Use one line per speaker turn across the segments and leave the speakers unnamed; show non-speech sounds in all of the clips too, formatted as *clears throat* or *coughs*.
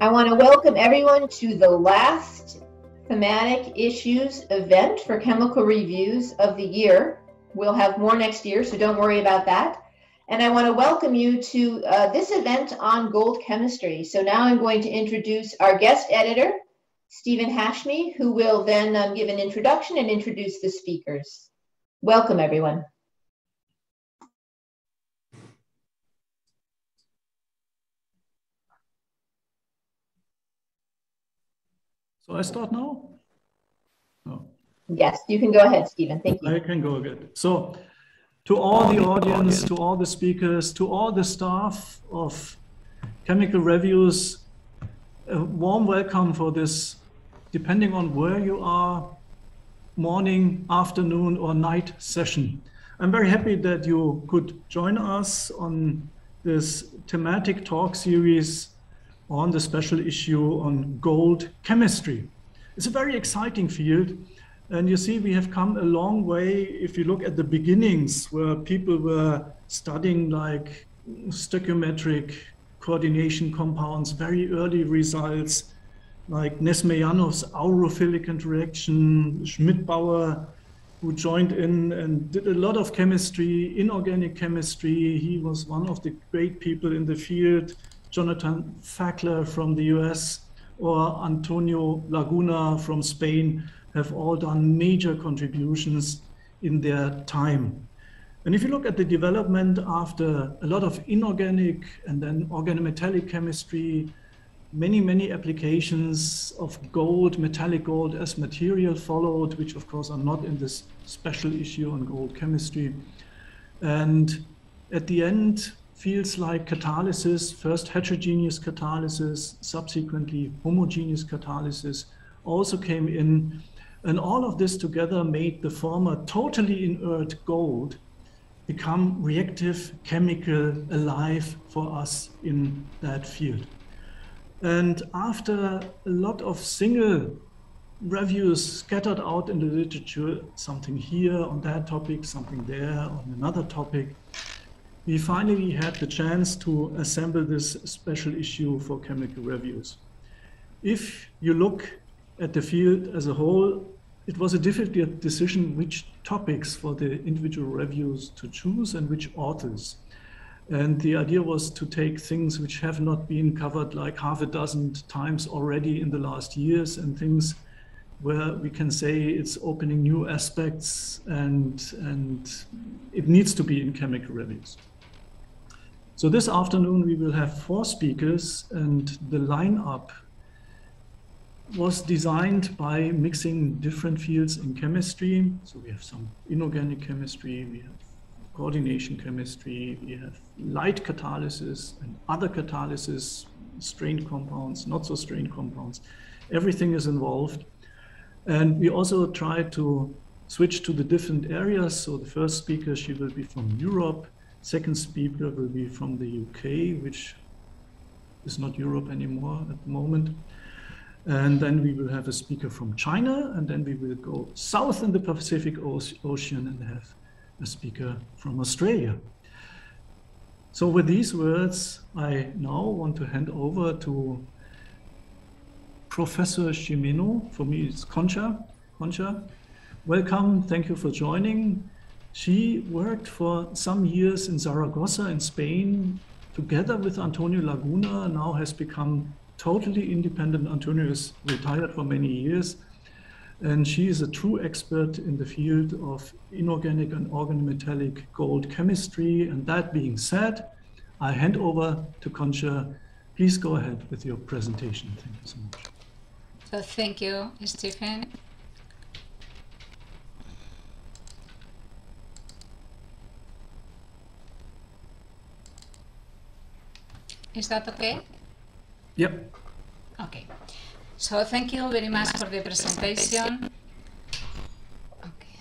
I want to welcome everyone to the last thematic issues event for chemical reviews of the year. We'll have more next year, so don't worry about that. And I want to welcome you to uh, this event on gold chemistry. So now I'm going to introduce our guest editor, Stephen Hashmi, who will then um, give an introduction and introduce the speakers. Welcome, everyone.
So I start now?
No. Yes, you can go ahead, Stephen. Thank you.
I can go again. So to all the audience, to all the speakers, to all the staff of Chemical Reviews, a warm welcome for this, depending on where you are, morning, afternoon, or night session. I'm very happy that you could join us on this thematic talk series on the special issue on gold chemistry. It's a very exciting field. And you see, we have come a long way if you look at the beginnings where people were studying like stoichiometric coordination compounds, very early results like Nesmeyanov's aurophilic interaction, Schmidbaur, who joined in and did a lot of chemistry, inorganic chemistry. He was one of the great people in the field. Jonathan Fackler from the US or Antonio Laguna from Spain have all done major contributions in their time. And if you look at the development after a lot of inorganic and then organometallic chemistry, many, many applications of gold, metallic gold as material followed, which of course are not in this special issue on gold chemistry. And at the end, fields like catalysis, first heterogeneous catalysis, subsequently homogeneous catalysis, also came in. And all of this together made the former totally inert gold become reactive, chemical, alive for us in that field. And after a lot of single reviews scattered out in the literature, something here on that topic, something there on another topic, we finally had the chance to assemble this special issue for chemical reviews. If you look at the field as a whole, it was a difficult decision which topics for the individual reviews to choose and which authors. And the idea was to take things which have not been covered like half a dozen times already in the last years and things where we can say it's opening new aspects and, and it needs to be in chemical reviews. So this afternoon we will have four speakers and the lineup was designed by mixing different fields in chemistry. So we have some inorganic chemistry, we have coordination chemistry, we have light catalysis and other catalysis, strained compounds, not so strained compounds. Everything is involved. And we also try to switch to the different areas. So the first speaker, she will be from Europe. Second speaker will be from the UK, which is not Europe anymore at the moment. And then we will have a speaker from China, and then we will go south in the Pacific Ocean and have a speaker from Australia. So with these words, I now want to hand over to Professor Gimeno. For me, it's Concha. Concha, welcome. Thank you for joining. She worked for some years in Zaragoza in Spain together with Antonio Laguna, now has become totally independent. Antonio is retired for many years. And she is a true expert in the field of inorganic and organometallic gold chemistry. And that being said, I hand over to Concha. Please go ahead with your presentation. Thank you so much.
So thank you, Stephen. Is that okay?
Yep.
Okay. So thank you very much for the presentation. Okay.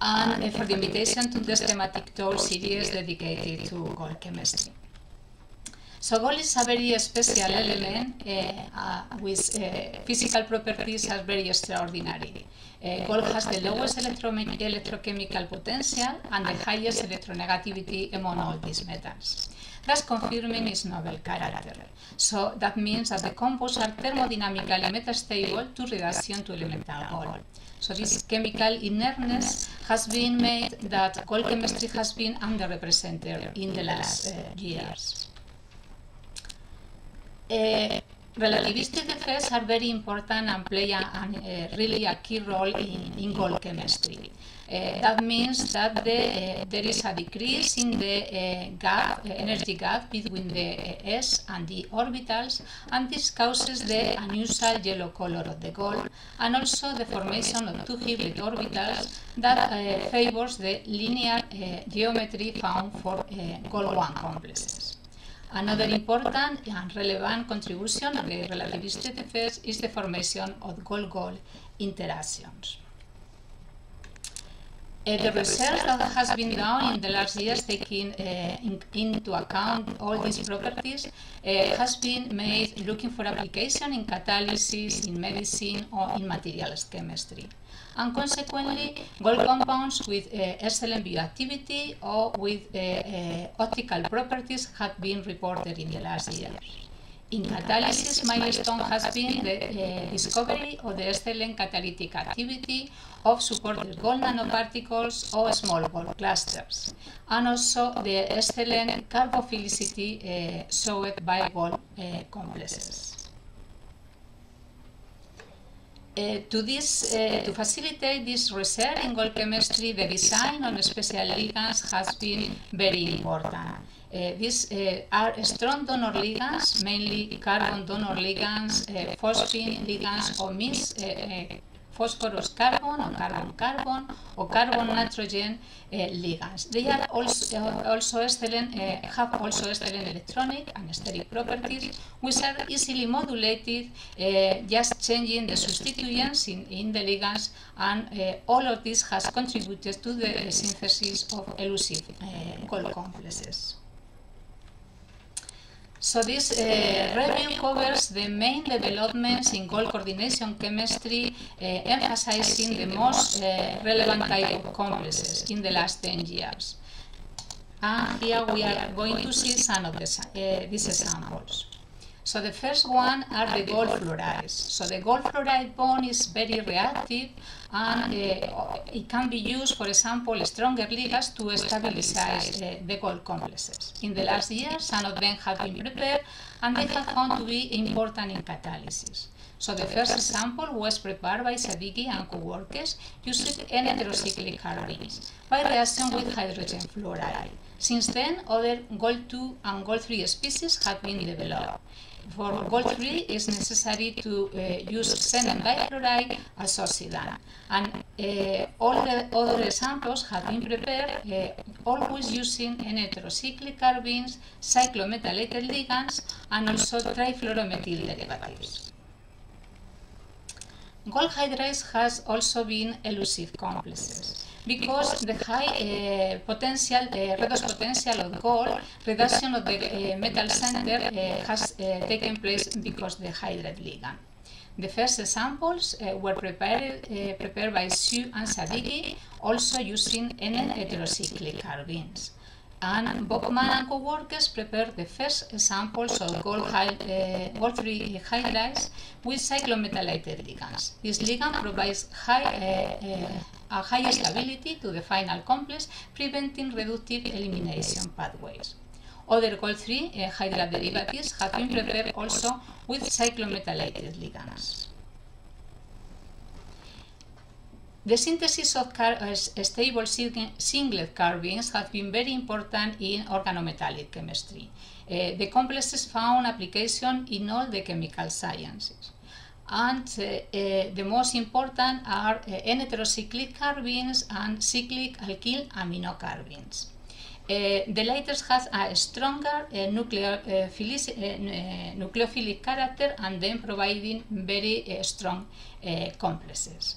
And for the invitation to this thematic talk series dedicated to gold chemistry. So gold is a very special element uh, with physical properties as very extraordinary. Uh, gold has the lowest electrochemical potential and the highest electronegativity among all these metals, thus confirming its noble character. So that means that the compounds are thermodynamically metastable to reduction to elemental gold. So this chemical inertness has been made that gold chemistry has been underrepresented in the last uh, years. Uh, relativistic effects are very important and play a, a, eh, really a key role in, in gold chemistry. Uh, that means that the, there is a decrease in the gap, energy gap between the s and the orbitals, and this causes the unusual yellow color of the gold, and also the formation of two hybrid orbitals that favors the linear geometry found for gold 1 complexes. Another important and relevant contribution of the relativistic effects is the formation of gold-gold interactions. Uh, the research that has been done in the last years, taking uh, in, into account all these properties, uh, has been made looking for application in catalysis, in medicine, or in materials chemistry. And consequently, gold compounds with excellent bioactivity or with optical properties have been reported in the last years. In catalysis, milestone has been the uh, discovery of the excellent catalytic activity of supported gold nanoparticles or small gold clusters, and also the excellent carbophilicity uh, showed by gold uh, complexes. Uh, to this, uh, to facilitate this research in gold chemistry, the design on special ligands has been very important. Uh, these uh, are strong donor ligands, mainly carbon donor ligands, uh, phosphine ligands, or means phosphorus carbon or carbon carbon or carbon nitrogen uh, ligands. They are also, uh, also excellent, uh, have also excellent electronic and steric properties, which are easily modulated just changing the substituents in, in the ligands, and all of this has contributed to the synthesis of elusive gold complexes. So this uh, review covers the main developments in gold coordination chemistry, uh, emphasizing the most uh, relevant type of complexes in the last 10 years. And here we are going to see some of the, these examples. So the first one are the gold fluorides. So the gold fluoride bond is very reactive and uh, it can be used, for example, stronger ligands to stabilize uh, the gold complexes. In the last years, some of them have been prepared and they have found to be important in catalysis. So the first example was prepared by Sadighi and co-workers using N-heterocyclic carbenes by reaction with hydrogen fluoride. Since then, other gold-2 and gold-3 species have been developed. For gold 3, it's necessary to uh, use xenon dichloride as oxidant. And uh, all the other examples have been prepared uh, always using N-heterocyclic carbenes, cyclometalated ligands, and also trifluoromethyl derivatives. Gold hydrides has also been elusive complexes because the high uh, potential, uh, redox potential of gold, reduction of the uh, metal center has taken place because the hydride ligand. The first samples were prepared, prepared by Xu and Sadighi, also using N-heterocyclic carbenes and and co-workers prepared the first examples of gold, gold free hydrides with cyclometalated ligands. This ligand provides high, uh, uh, a high stability to the final complex, preventing reductive elimination pathways. Other gold-3 uh, hydride derivatives have been prepared also with cyclometalated ligands. The synthesis of uh, stable singlet carbenes has been very important in organometallic chemistry. Uh, the complexes found application in all the chemical sciences. And uh, uh the most important are uh, N-heterocyclic carbenes and cyclic alkyl aminocarbenes. Uh, the latter has a stronger nucleophilic character and then providing very strong complexes.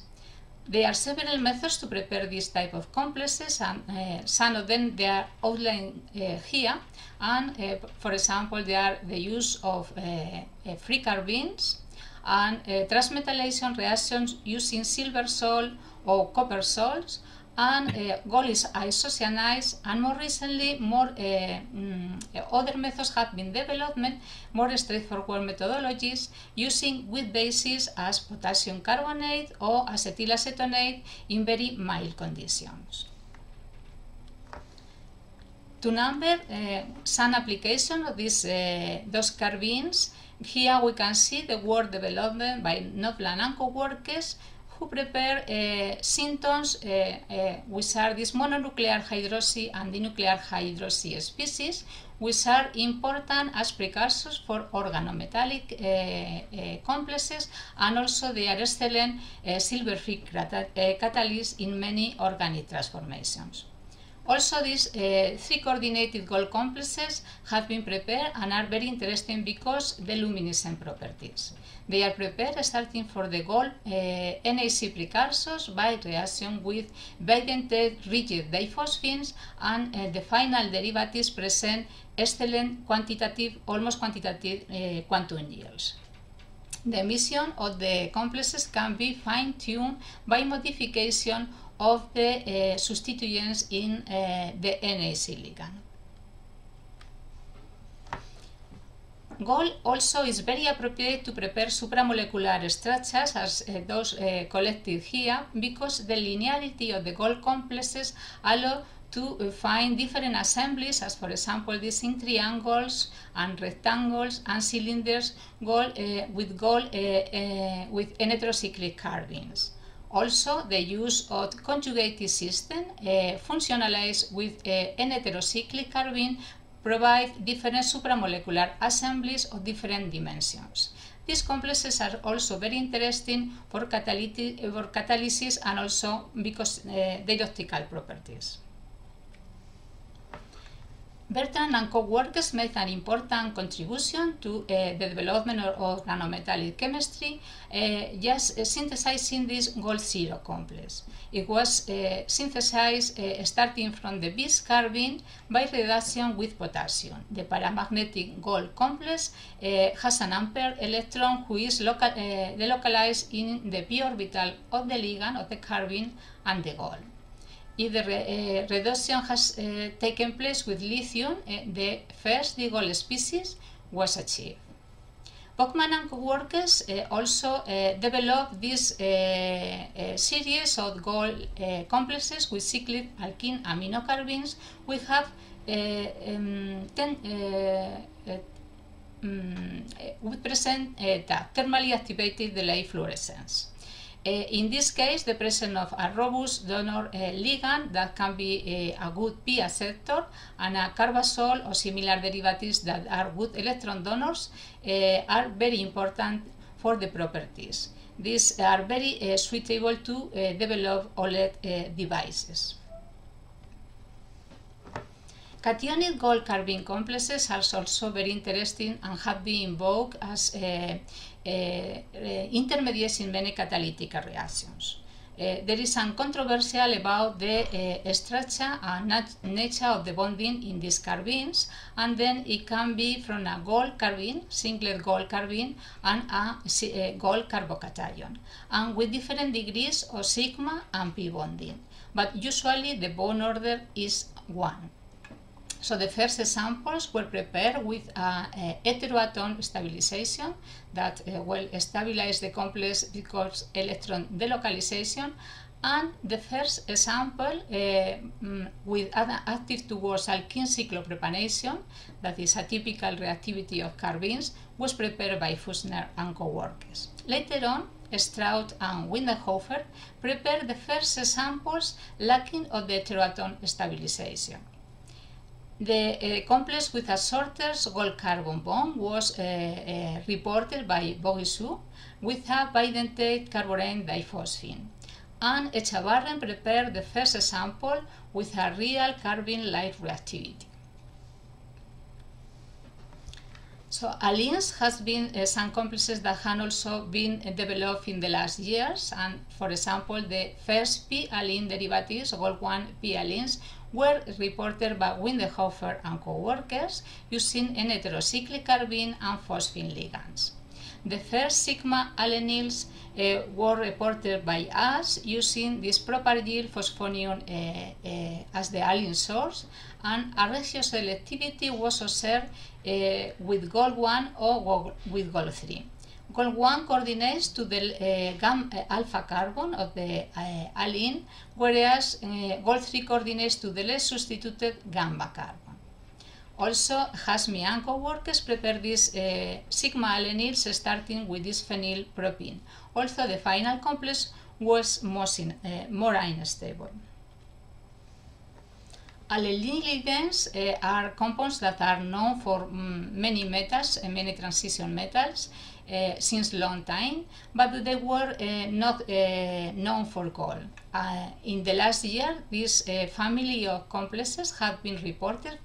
There are several methods to prepare this type of complexes, and uh, some of them they are outlined uh, here. And uh, for example, they are the use of free carbene and transmetallation reactions using silver salt or copper salts, and uh, gold is isocyanide and more recently more uh, mm, other methods have been developed more straightforward methodologies using wheat bases as potassium carbonate or acetylacetonate in very mild conditions. To number uh, some application of these uh, those carbenes here we can see the work development by Knopfler and co-workers prepare uh, symptoms uh, uh, which are these mononuclear hydroxy and dinuclear hydroxy species, which are important as precursors for organometallic complexes and also they are excellent uh, silver-free catalysts in many organic transformations. Also, these three coordinated gold complexes have been prepared and are very interesting because the luminescent properties. They are prepared starting for the gold uh, NHC precursors by reaction with bidentate rigid diphosphines and uh, the final derivatives present excellent quantitative, almost quantitative uh, quantum yields. The emission of the complexes can be fine-tuned by modification of the substituents in the NHC ligand. Gold also is very appropriate to prepare supramolecular structures as uh, those uh, collected here because the linearity of the gold complexes allow to uh, find different assemblies as for example these in triangles and rectangles and cylinders gold, uh, with gold uh, uh, with heterocyclic carbenes. Also, the use of conjugated system uh, functionalized with an heterocyclic carbene provide different supramolecular assemblies of different dimensions. These complexes are also very interesting for, catalysis and also because uh, their optical properties. Bertrand and co-workers made an important contribution to uh, the development of, of nanometallic chemistry, uh, just uh, synthesizing this gold zero complex. It was uh, synthesized uh, starting from the bis carbene by reduction with potassium. The paramagnetic gold complex uh, has an ampere electron who is local, delocalized in the p orbital of the ligand of the carbene and the gold if the re, uh, reduction has uh, taken place with lithium, uh, the first gold species was achieved. Bochmann and co-workers also developed this series of gold complexes with cyclic alkene aminocarbenes. We have um, ten, um, we present that thermally activated delay fluorescence. Uh, in this case, the presence of a robust donor uh, ligand that can be uh, a good p acceptor and a carbazole or similar derivatives that are good electron donors are very important for the properties. These are very suitable to develop OLED devices. Cationic gold carbene complexes are also very interesting and have been invoked as uh, uh, intermediates in many catalytic reactions. Uh, there is some controversial about the uh, structure and nature of the bonding in these carbenes, and then it can be from a gold carbene, singlet gold carbene, and a, a gold carbocation, and with different degrees of sigma and p bonding. But usually the bond order is 1. So the first samples were prepared with a, a heteroatom stabilization that uh, will stabilize the complex because electron delocalization and the first example uh, mm, with active towards alkene cyclopropanation, that is a typical reactivity of carbenes, was prepared by Fürstner and co-workers. Later on, Stroud and Widenhoefer prepared the first samples lacking of the heteroatom stabilization. The uh, complex with a shorter gold carbon bond was uh, uh, reported by Bourissou with a bidentate carborane diphosphine. And Echavarren prepared the first sample with a real carbene-like reactivity. So allenes has been uh, some complexes that have also been uh, developed in the last years and for example the first p-allene derivatives, gold 1 p-allenes, were reported by Widenhoefer and co-workers using an heterocyclic carbene and phosphine ligands. The first sigma allenyls uh, were reported by us using this propargyl phosphonium uh, uh, as the allene source and a ratio selectivity was observed uh, with GOL1 or with GOL3. GOL1 coordinates to the uh, gamma uh, alpha carbon of the uh, allene, whereas uh, GOL3 coordinates to the less substituted gamma carbon. Also, Hashmi co-workers prepare these uh, sigma allenyls starting with this phenyl propene. Also, the final complex was more, uh, unstable. Allyl ligands uh, are compounds that are known for um, many metals and many transition metals uh, since long time, but they were uh, not uh, known for gold. Uh, in the last year, this uh, family of complexes have been reported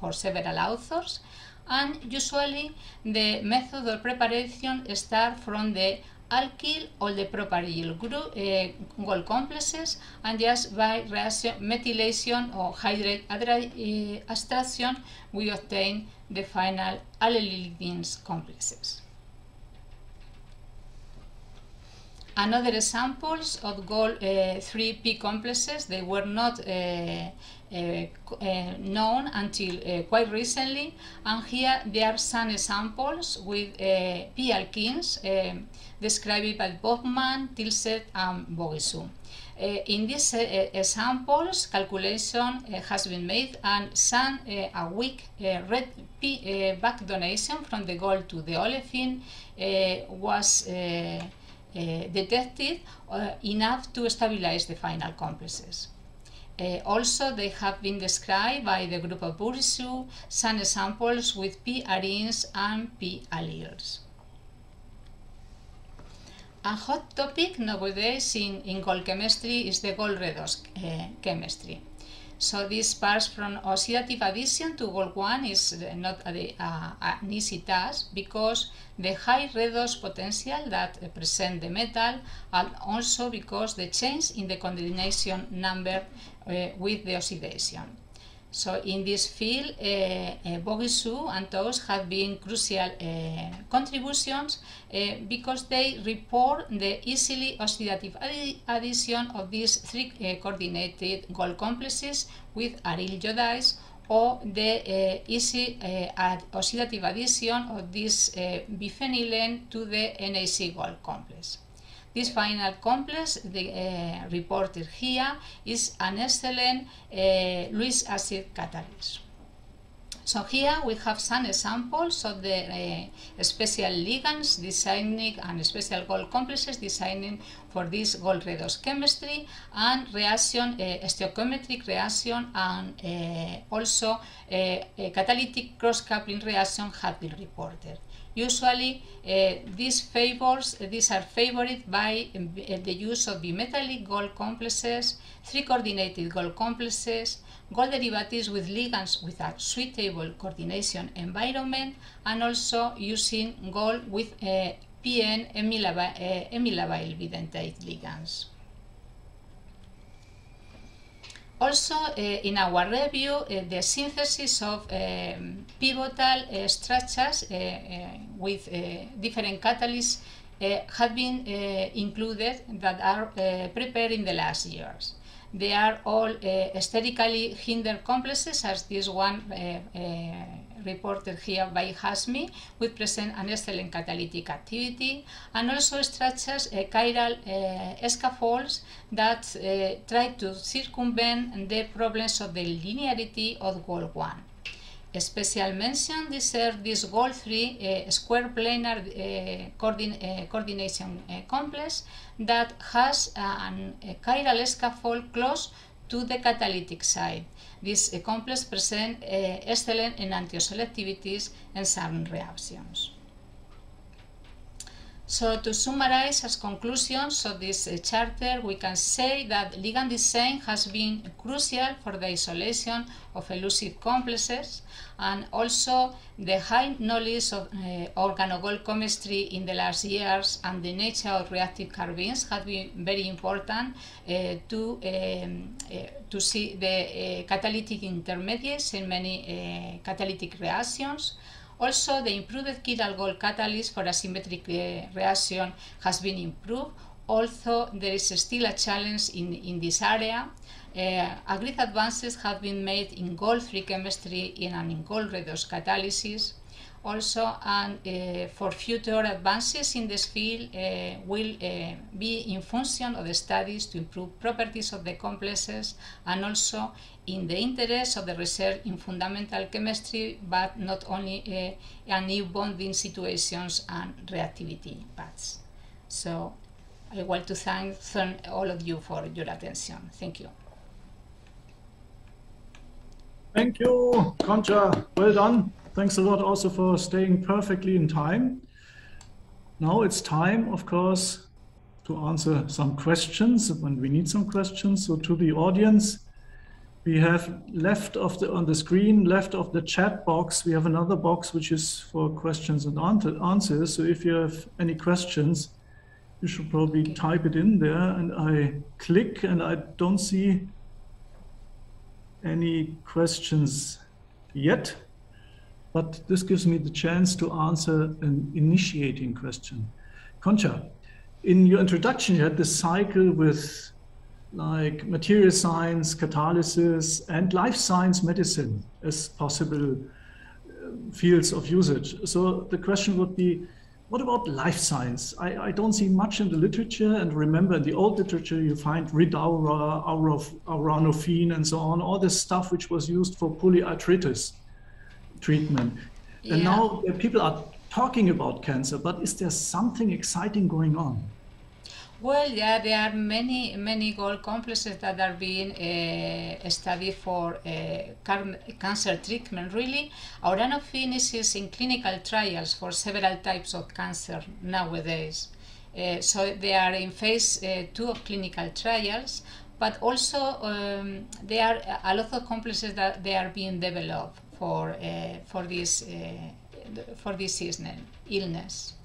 for several authors, and usually the method of preparation starts from the alkyl or the propargyl group uh, gold complexes and just by reaction methylation or hydrate uh, extraction we obtain the final allyl complexes. Another examples of gold uh, 3p complexes, they were not uh, uh, uh known until uh, quite recently, and here there are some examples with uh, p alkenes described by Bochmann, Tilset, and Bourissou. in these examples, calculation has been made and some a weak red p back donation from the gold to the olefin was uh, detected uh, enough to stabilize the final complexes. Uh, also, they have been described by the group of Bourissou some examples with p-arenes and p-alleles. A hot topic nowadays in, in gold chemistry is the gold redox uh, chemistry. So this pass from oxidative addition to gold 1 is not a, a, an easy task because the high redox potential that present the metal and also because the change in the coordination number uh, with the oxidation. So in this field, uh, uh, Bourissou and Toste have been crucial uh, contributions uh, because they report the easily oxidative addition of these three uh, coordinated gold complexes with aryl iodide or the easy uh, oxidative addition of this uh, biphenylene to the NHC gold complex. This final complex the, uh, reported here is an excellent uh, Lewis acid catalyst. So here we have some examples of the uh, special ligands designing and special gold complexes designing for this gold redox chemistry and reaction, uh, stoichiometric reaction and uh, also uh, catalytic cross-coupling reaction have been reported. Usually, uh, these favors these are favored by uh, the use of bimetallic gold complexes, three coordinated gold complexes, gold derivatives with ligands with a suitable coordination environment, and also using gold with uh, PN hemilabile bidentate ligands. Also, uh, in our review, uh, the synthesis of um, pivotal uh, structures with different catalysts have been included that are prepared in the last years. They are all aesthetically hindered complexes, as this one reported here by Hashmi, would present an excellent catalytic activity, and also structures uh, chiral uh, scaffolds that uh, try to circumvent the problems of the linearity of gold 1. A special mention deserves this gold 3 uh, square planar uh, coordin uh, coordination complex that has an, a chiral scaffold close to the catalytic site. This complex present eh, excellent enantioselectivities and some reactions. So to summarize as conclusions of this uh, charter, we can say that ligand design has been crucial for the isolation of elusive complexes and also the high knowledge of uh, organogold chemistry in the last years and the nature of reactive carbons has been very important uh, to, um, uh, to see the uh, catalytic intermediates in many uh, catalytic reactions also, the improved chiral gold catalyst for asymmetric uh, reaction has been improved, although there is still a challenge in, in this area. Uh, agreed advances have been made in gold-free chemistry and in gold redox catalysis. Also, and uh, for future advances in this field uh, will be in function of the studies to improve properties of the complexes and also in the interest of the research in fundamental chemistry, but not only uh, new bonding situations and reactivity paths. So I want to thank, thank all of you for your attention. Thank you.
Thank you, Concha. Well done. Thanks a lot also for staying perfectly in time. Now it's time, of course, to answer some questions when we need some questions. So to the audience, we have left of the on the screen, left of the chat box, we have another box which is for questions and answers. So if you have any questions, you should probably type it in there and I click and I don't see any questions yet, but this gives me the chance to answer an initiating question. Concha, in your introduction, you had this cycle with like material science, catalysis, and life science medicine as possible uh, fields of usage. So the question would be, what about life science? I, I, don't see much in the literature. And remember, in the old literature, you find Ridaura, auranofin, and so on, all this stuff which was used for polyarthritis treatment. Yeah. And now people are talking about cancer, but is there something exciting going on?
Well, yeah, there are many, many gold complexes that are being uh, studied for uh, cancer treatment. Really, auranofin is in clinical trials for several types of cancer nowadays. Uh, so they are in phase two of clinical trials, but also um, there are a lot of complexes that they are being developed for for this for this illness.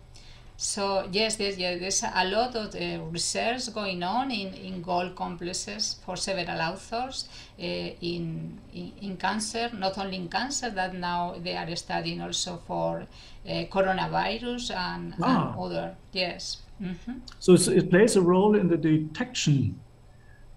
So yes, there's, yeah, there's a lot of uh, research going on in, in gold complexes for several authors uh, in, in, in cancer, not only in cancer, that now they are studying also for uh, coronavirus and, ah. and, other. Yes.
Mm-hmm. So it plays a role in the detection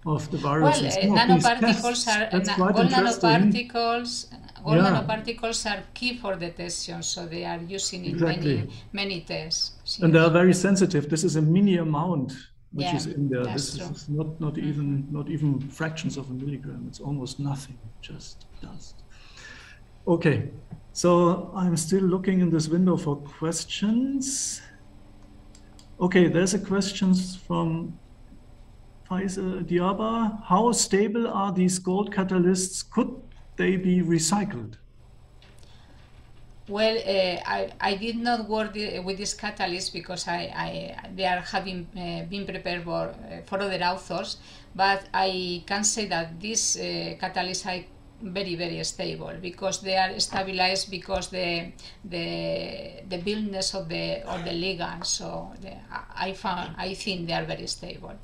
of the virus.
Well, uh, nanoparticles are na- all nanoparticles all yeah. nanoparticles are key for detection, so they are using in exactly. many many tests.
And they are very sensitive. This is a mini amount which yeah, is in there. This true. is not not mm. even not even fractions of a milligram. It's almost nothing, just dust. Okay, so I'm still looking in this window for questions. Okay, there's a question from Faisal Diaba. How stable are these gold catalysts? Could they be recycled?
Well, uh, I, I did not work with this catalyst because I, I they are having uh, been prepared for, uh, for other authors, but I can say that these uh, catalysts are very very stable because they are stabilized because the the the buildness of the of the ligand. So the, I found I think they are very stable.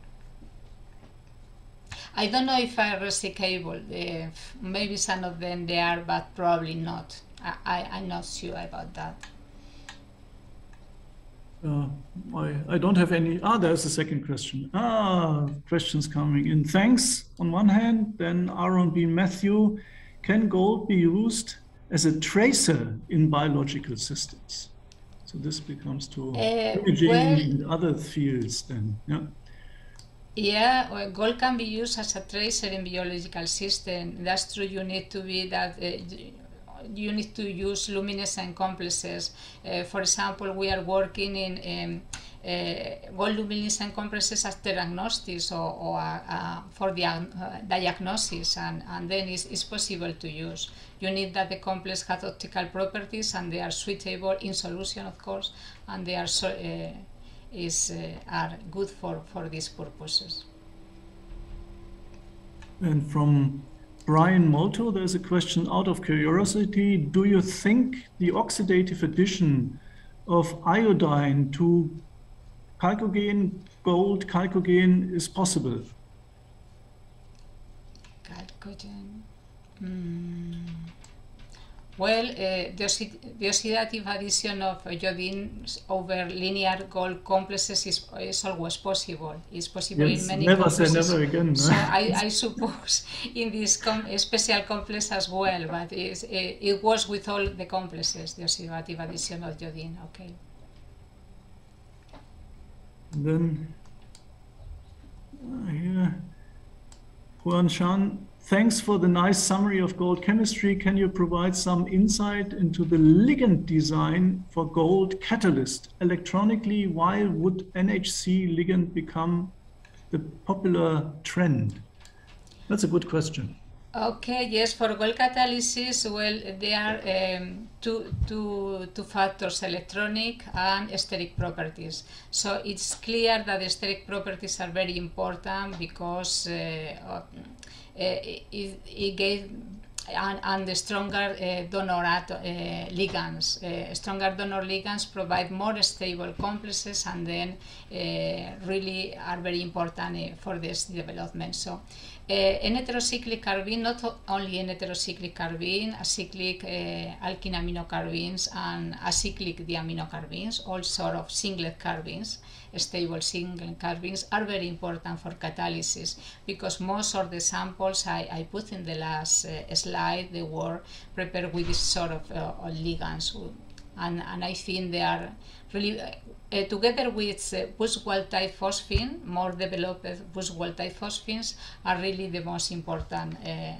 I don't know if I recyclable. Uh, maybe some of them they are, but probably not. I, I, I'm not sure about that.
Uh, I, I don't have any. Ah, there's a second question. Ah, questions coming in. Thanks on one hand. Then Aaron B. Matthew, can gold be used as a tracer in biological systems? So this becomes to uh, imaging well, and other fields then. Yeah.
Yeah, well, gold can be used as a tracer in biological system. That's true. You need to be that. Uh, you need to use luminescent complexes. Uh, for example, we are working in um, uh, gold luminescent complexes after diagnosis or, or uh, uh, for the uh, diagnosis, and, and then it's, it's possible to use. You need that the complex has optical properties and they are suitable in solution, of course, and they are so, is are good for, for these purposes.
And from Brian Molto, there's a question out of curiosity. Do you think the oxidative addition of iodine to chalcogen, gold chalcogen is possible?
Mm. Well, uh, the, oxidative addition of iodine over linear gold complexes is, is always possible. It's possible
yes,
in many
never
complexes.
say never again. No?
So I, I, suppose *laughs* in this com special complex as well, but it, it was with all the complexes, the oxidative addition of iodine. Okay.
Then uh, here, Juan Shan Thanks for the nice summary of gold chemistry. Can you provide some insight into the ligand design for gold catalyst? Electronically, why would NHC ligand become the popular trend? That's a good question.
Okay, yes, for gold catalysis, well, there are um, two, two, two factors, electronic and steric properties. So it's clear that the steric properties are very important because uh, it, it gave and, and, the stronger uh, donor uh, ligands. Uh, stronger donor ligands provide more stable complexes and then uh, really are very important uh, for this development. So an heterocyclic carbene, not only an heterocyclic carbene, acyclic uh, alkene aminocarbenes and acyclic diaminocarbenes, all sort of singlet carbenes, stable single carbenes are very important for catalysis because most of the samples I, I put in the last uh, slide, they were prepared with this sort of uh, ligands. And, and I think they are really, uh, together with uh, Buchwald type phosphine, more developed Buchwald type phosphines are really the most important uh,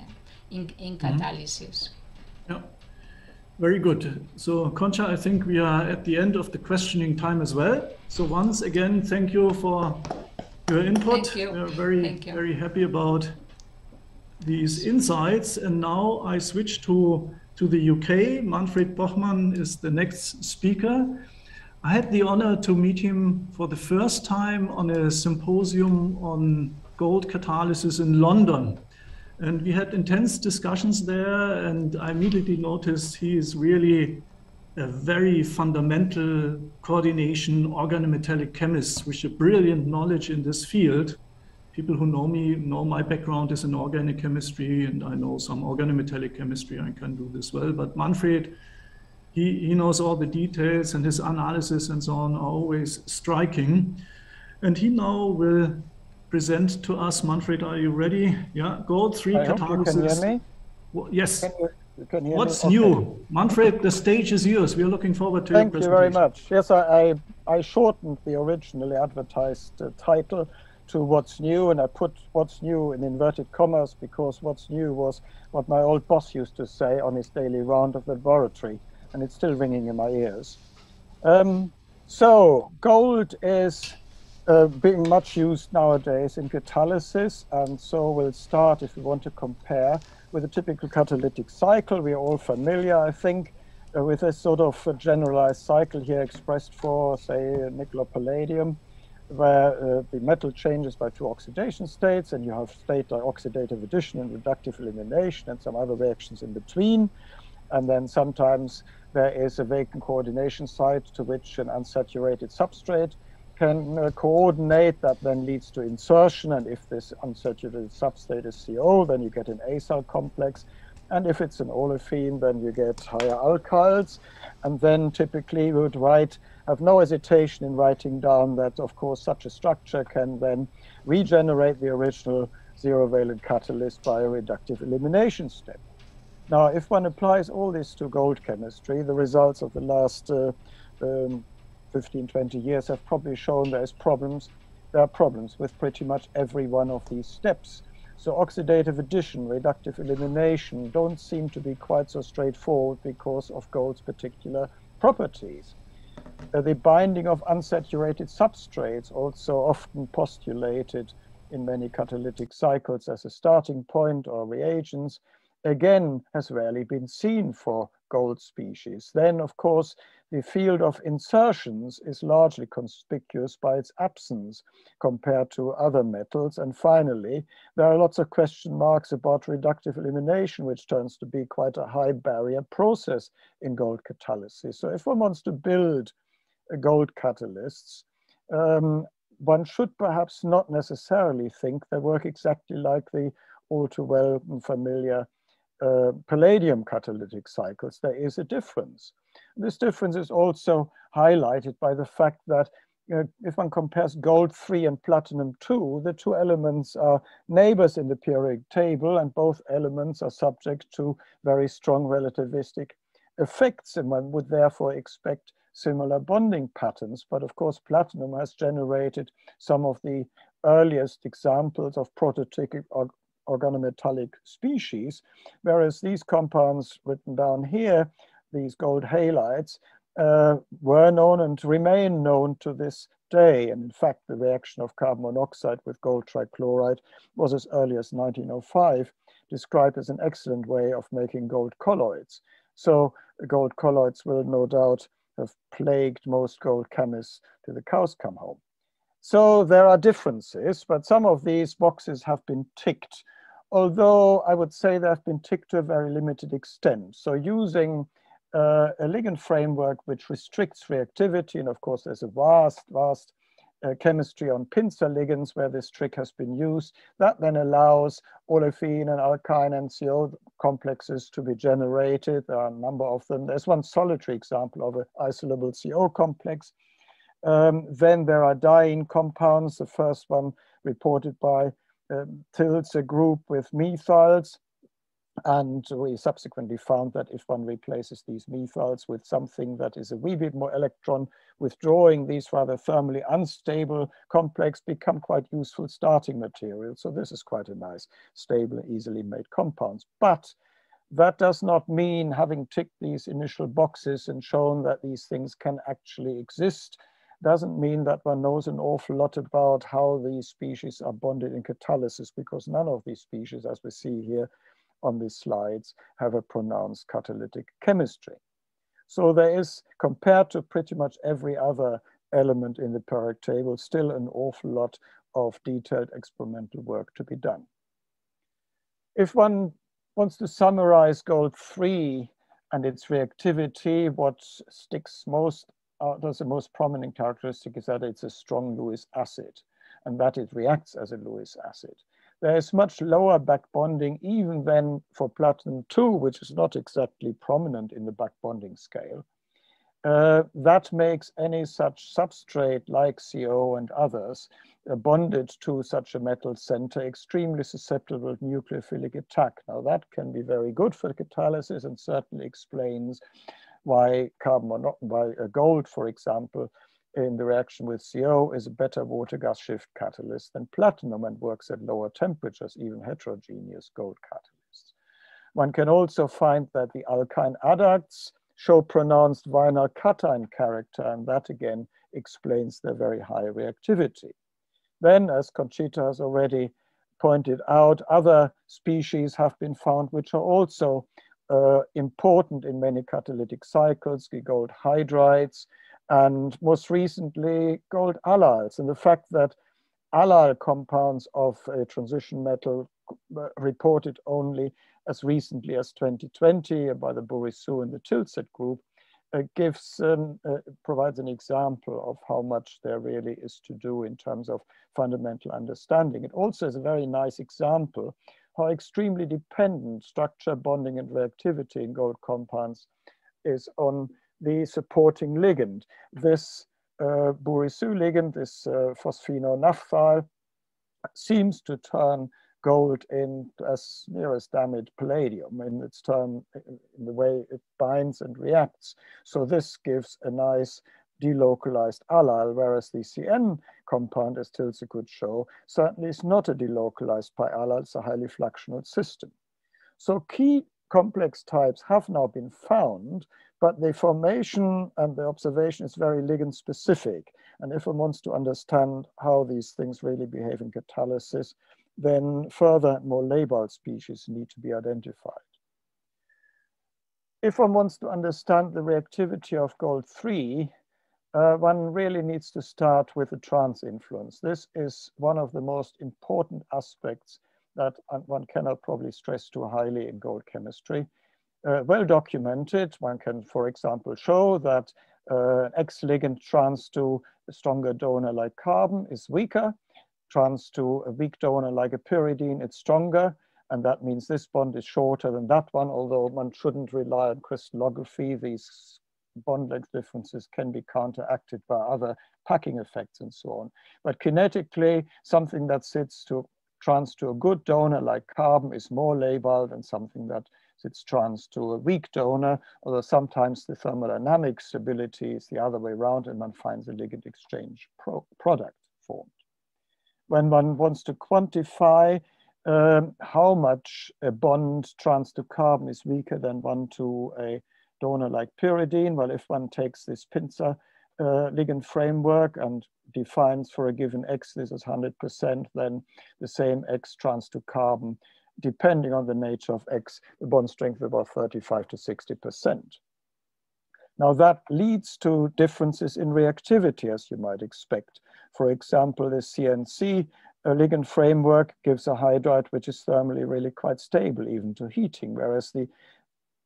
in, in mm-hmm. catalysis.
Mm -hmm. Yeah. Very good. So, Concha, I think we are at the end of the questioning time as well. So, once again, thank you for your input.
Thank you.
We are very, very happy about these insights. And now I switch to, to the UK. Manfred Bochmann is the next speaker. I had the honor to meet him for the first time on a symposium on gold catalysis in London. And we had intense discussions there, and I immediately noticed he is really a very fundamental coordination organometallic chemist with a brilliant knowledge in this field. People who know me know my background is in organic chemistry, and I know some organometallic chemistry. I can do this well. But Manfred, he, he knows all the details, and his analysis and so on are always striking. And he now will present to us. Manfred, are you ready? Yeah, gold three
I catalysis. can hear me.
Well, yes.
Can you, can
What's
me?
new? Manfred, the stage is yours. We are looking forward to
Thank
your
presentation. Thank you very much. Yes, I, I, I shortened the originally advertised uh, title to what's new and I put what's new in inverted commas because what's new was what my old boss used to say on his daily round of the laboratory and it's still ringing in my ears. Um, so gold is uh, being much used nowadays in catalysis, and so we'll start, if we want to compare, with a typical catalytic cycle. We are all familiar, I think, uh, with this sort of generalized cycle here expressed for, say, nickel or palladium, where uh, the metal changes by two oxidation states, and you have state oxidative addition and reductive elimination and some other reactions in between. And then sometimes there is a vacant coordination site to which an unsaturated substrate can uh, coordinate that then leads to insertion and if this unsaturated substrate is CO then you get an acyl complex and if it's an olefin then you get higher alkyls and then typically we would write have no hesitation in writing down that of course such a structure can then regenerate the original zero valent catalyst by a reductive elimination step. Now if one applies all this to gold chemistry the results of the last uh, um, 15, 20 years have probably shown there's problems. There are problems with pretty much every one of these steps. So oxidative addition, reductive elimination don't seem to be quite so straightforward because of gold's particular properties. Uh, the binding of unsaturated substrates, also often postulated in many catalytic cycles as a starting point or reagents, again has rarely been seen for gold species. Then, of course, the field of insertions is largely conspicuous by its absence compared to other metals. And finally, there are lots of question marks about reductive elimination, which turns to be quite a high barrier process in gold catalysis. So if one wants to build gold catalysts, um, one should perhaps not necessarily think they work exactly like the all too well familiar uh, palladium catalytic cycles. There is a difference. This difference is also highlighted by the fact that if one compares gold 3 and platinum 2, the two elements are neighbors in the periodic table, and both elements are subject to very strong relativistic effects, and one would therefore expect similar bonding patterns. But of course, platinum has generated some of the earliest examples of prototypic organometallic species, whereas these compounds written down here, these gold halides, uh, were known and remain known to this day. And in fact, the reaction of carbon monoxide with gold trichloride was as early as 1905, described as an excellent way of making gold colloids. So gold colloids will no doubt have plagued most gold chemists till the cows come home. So there are differences, but some of these boxes have been ticked, although I would say they have been ticked to a very limited extent. So using uh, a ligand framework which restricts reactivity, and of course there's a vast, vast uh, chemistry on pincer ligands where this trick has been used. That then allows olefin and alkyne and CO complexes to be generated. There are a number of them. There's one solitary example of an isolable CO complex. Um, then there are diene compounds, the first one reported by um, Tilset group with methyls. And we subsequently found that if one replaces these methyls with something that is a wee bit more electron withdrawing, these rather thermally unstable complex become quite useful starting material. So this is quite a nice, stable, easily made compounds. But that does not mean having ticked these initial boxes and shown that these things can actually exist doesn't mean that one knows an awful lot about how these species are bonded in catalysis because none of these species, as we see here, on these slides have a pronounced catalytic chemistry. So there is, compared to pretty much every other element in the periodic table, still an awful lot of detailed experimental work to be done. If one wants to summarize gold 3 and its reactivity, what sticks most out as the most prominent characteristic is that it's a strong Lewis acid and that it reacts as a Lewis acid there is much lower back bonding even than for platinum 2, which is not exactly prominent in the back bonding scale. Uh, that makes any such substrate like CO and others uh, bonded to such a metal center extremely susceptible to nucleophilic attack. Now that can be very good for catalysis and certainly explains why carbon, why uh, gold, for example, in the reaction with CO is a better water gas shift catalyst than platinum and works at lower temperatures, even heterogeneous gold catalysts. One can also find that the alkyne adducts show pronounced vinyl cation character, and that again explains their very high reactivity. Then, as Conchita has already pointed out, other species have been found which are also uh, important in many catalytic cycles, gold hydrides, and most recently gold allyls. And the fact that allyl compounds of a transition metal uh, reported only as recently as 2020 by the Bourissou and the Tilset group uh, gives uh, provides an example of how much there really is to do in terms of fundamental understanding. It also is a very nice example how extremely dependent structure, bonding, and reactivity in gold compounds is on the supporting ligand. This uh, Bourissou ligand, this uh, phosphino seems to turn gold in as near as damaged palladium in its term, in the way it binds and reacts. So this gives a nice delocalized allyl, whereas the CN compound, as Tilset could show, certainly is not a delocalized pi allyl, it's a highly fluxional system. So key complex types have now been found but the formation and the observation is very ligand specific. And if one wants to understand how these things really behave in catalysis, then further more labile species need to be identified. if one wants to understand the reactivity of gold-3, uh, one really needs to start with the trans influence. This is one of the most important aspects that one cannot probably stress too highly in gold chemistry. Uh, well documented, one can, for example, show that uh, X ligand trans to a stronger donor like carbon is weaker, trans to a weak donor like a pyridine, it's stronger, and that means this bond is shorter than that one, although one shouldn't rely on crystallography. These bond length differences can be counteracted by other packing effects and so on. But kinetically, something that sits to trans to a good donor like carbon is more labile than something that sits trans to a weak donor, although sometimes the thermodynamic stability is the other way around and one finds a ligand exchange pro product formed. When one wants to quantify um, how much a bond trans to carbon is weaker than one to a donor like pyridine? Well, if one takes this pincer uh, ligand framework and defines for a given X, this is 100%, then the same X trans to carbon, depending on the nature of X, the bond strength is about 35 to 60%. Now that leads to differences in reactivity, as you might expect. For example, the CNC a ligand framework gives a hydride which is thermally really quite stable even to heating, whereas the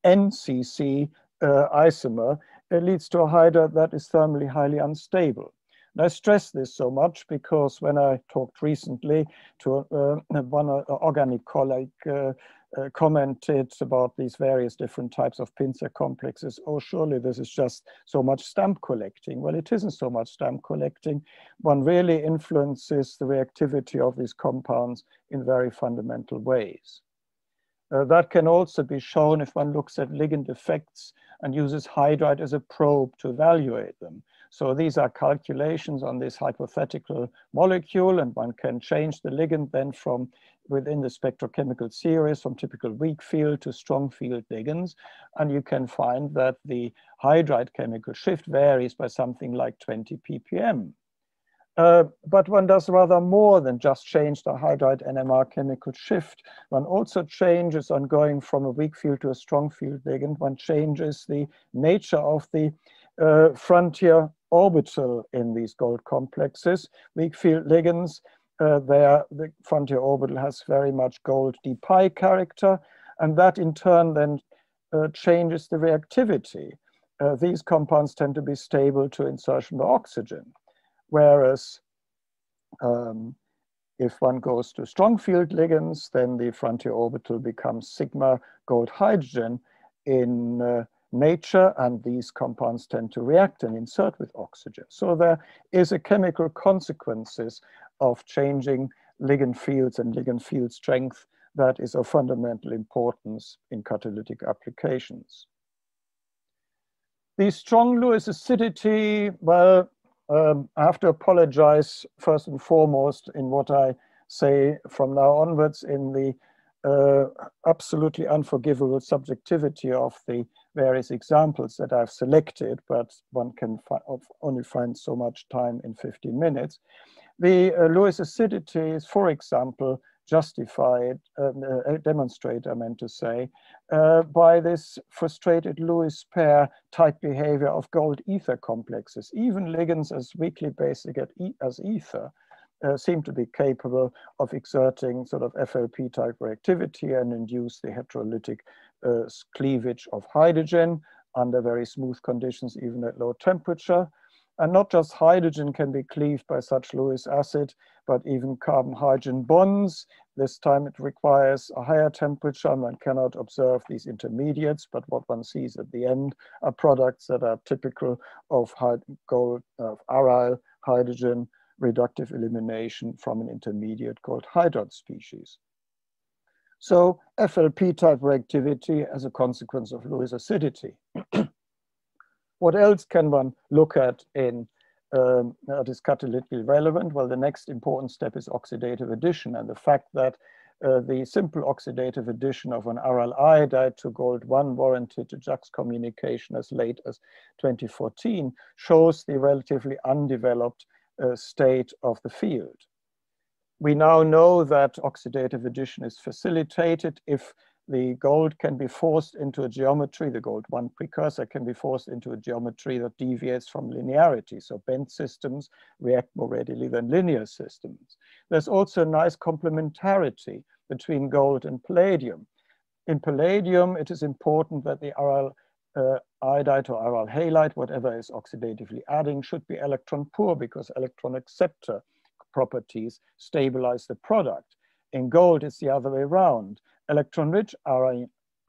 NCC uh, isomer it leads to a hydride that is thermally highly unstable. And I stress this so much because when I talked recently to uh, *clears throat* one uh, organic colleague uh, uh, commented about these various different types of pincer complexes. Oh, surely this is just so much stamp collecting. Well, it isn't so much stamp collecting. One really influences the reactivity of these compounds in very fundamental ways. Uh, that can also be shown if one looks at ligand effects and uses hydride as a probe to evaluate them. So these are calculations on this hypothetical molecule and one can change the ligand then from within the spectrochemical series from typical weak field to strong field ligands. And you can find that the hydride chemical shift varies by something like 20 ppm. Uh, but one does rather more than just change the hydride NMR chemical shift. One also changes on going from a weak field to a strong field ligand. One changes the nature of the uh, frontier orbital in these gold complexes. Weak field ligands uh, the frontier orbital has very much gold d pi character, and that in turn then uh, changes the reactivity. Uh, these compounds tend to be stable to insertion by oxygen, whereas um, if one goes to strong field ligands, then the frontier orbital becomes sigma gold hydrogen in uh, nature, and these compounds tend to react and insert with oxygen. So there is a chemical consequences of changing ligand fields and ligand field strength that is of fundamental importance in catalytic applications. The strong Lewis acidity, well, um, I have to apologize first and foremost in what I say from now onwards in the uh, absolutely unforgivable subjectivity of the various examples that I've selected, but one can fi only find so much time in 15 minutes. The uh, Lewis acidity is, for example, justified, um, uh, demonstrated, I meant to say, uh, by this frustrated Lewis pair type behavior of gold ether complexes. Even ligands as weakly basic as ether uh, seem to be capable of exerting sort of FLP type reactivity and induce the heterolytic uh, cleavage of hydrogen under very smooth conditions, even at low temperature. And not just hydrogen can be cleaved by such Lewis acid, but even carbon-hydrogen bonds. This time it requires a higher temperature. One cannot observe these intermediates, but what one sees at the end are products that are typical of, gold, of aryl hydrogen reductive elimination from an intermediate called hydride species. So FLP type reactivity as a consequence of Lewis acidity. *clears throat* What else can one look at in um, that is catalytically relevant? Well, the next important step is oxidative addition and the fact that uh, the simple oxidative addition of an aryl iodide to gold 1 warranted a JACS communication as late as 2014 shows the relatively undeveloped uh, state of the field. We now know that oxidative addition is facilitated if the gold can be forced into a geometry, the gold one precursor can be forced into a geometry that deviates from linearity. So bent systems react more readily than linear systems. There's also a nice complementarity between gold and palladium. In palladium, it is important that the aryl uh, iodide or aryl halide, whatever is oxidatively adding, should be electron poor because electron acceptor properties stabilize the product. In gold, it's the other way around. Electron-rich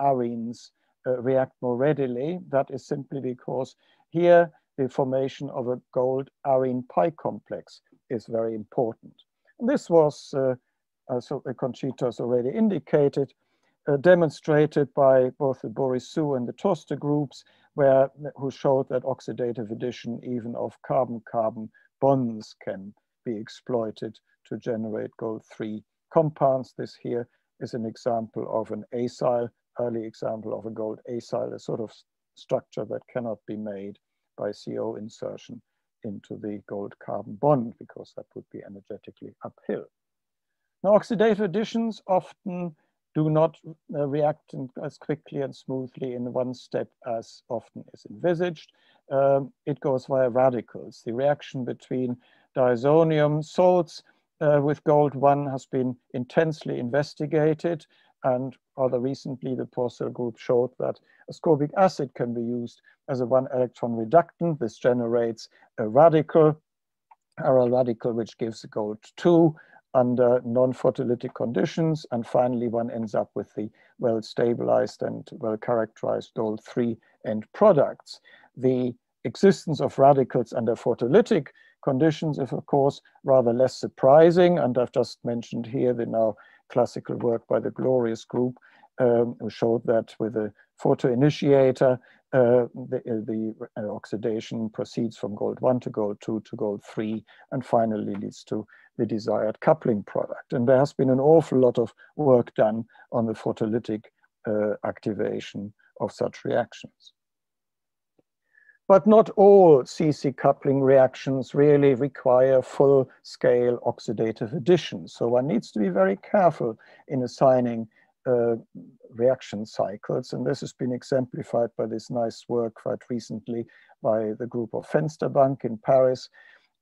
arenes uh, react more readily. That is simply because here the formation of a gold arene pi complex is very important. And this was, uh, as Conchita has already indicated, uh, demonstrated by both the Bourissou and the Toste groups, where who showed that oxidative addition even of carbon-carbon bonds can be exploited to generate gold-3 compounds. This here is an example of an acyl, early example of a gold acyl, a sort of structure that cannot be made by CO insertion into the gold carbon bond because that would be energetically uphill. Now oxidative additions often do not uh, react in, as quickly and smoothly in one step as often is envisaged. Um, it goes via radicals. The reaction between diazonium salts uh, with gold one has been intensely investigated and rather recently the Porcel group showed that ascorbic acid can be used as a one electron reductant. This generates a radical, aryl radical, which gives gold two under non-photolytic conditions. And finally, one ends up with the well-stabilized and well-characterized gold three end products. The existence of radicals under photolytic conditions is, of course, rather less surprising. And I've just mentioned here the now classical work by the Glorius Group, um, who showed that with a photoinitiator, uh, the, uh, the uh, oxidation proceeds from gold 1 to gold 2 to gold 3 and finally leads to the desired coupling product. And there has been an awful lot of work done on the photolytic uh, activation of such reactions. But not all CC coupling reactions really require full-scale oxidative addition. So one needs to be very careful in assigning uh, reaction cycles. And this has been exemplified by this nice work quite recently by the group of Fensterbank in Paris,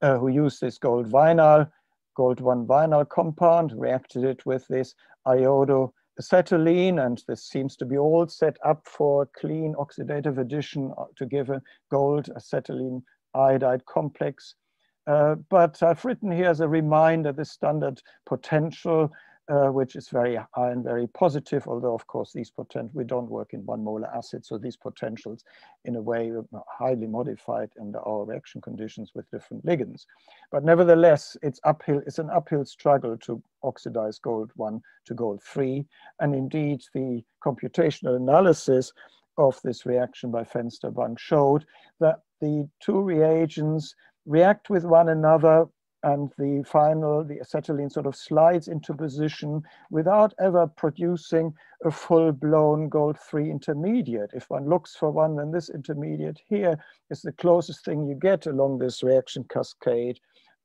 uh, who used this gold vinyl, gold one vinyl compound, reacted it with this iodo acetylene, and this seems to be all set up for clean oxidative addition uh, to give a gold acetylene iodide complex. Uh, but I've written here as a reminder the standard potential uh, which is very high and very positive, although of course these potentials, we don't work in one molar acid, so these potentials in a way are highly modified under our reaction conditions with different ligands. But nevertheless, it's uphill, it's an uphill struggle to oxidize gold one to gold three. And indeed the computational analysis of this reaction by Fensterbank showed that the two reagents react with one another and the final, the acetylene sort of slides into position without ever producing a full-blown gold-3 intermediate. If one looks for one, then this intermediate here is the closest thing you get along this reaction cascade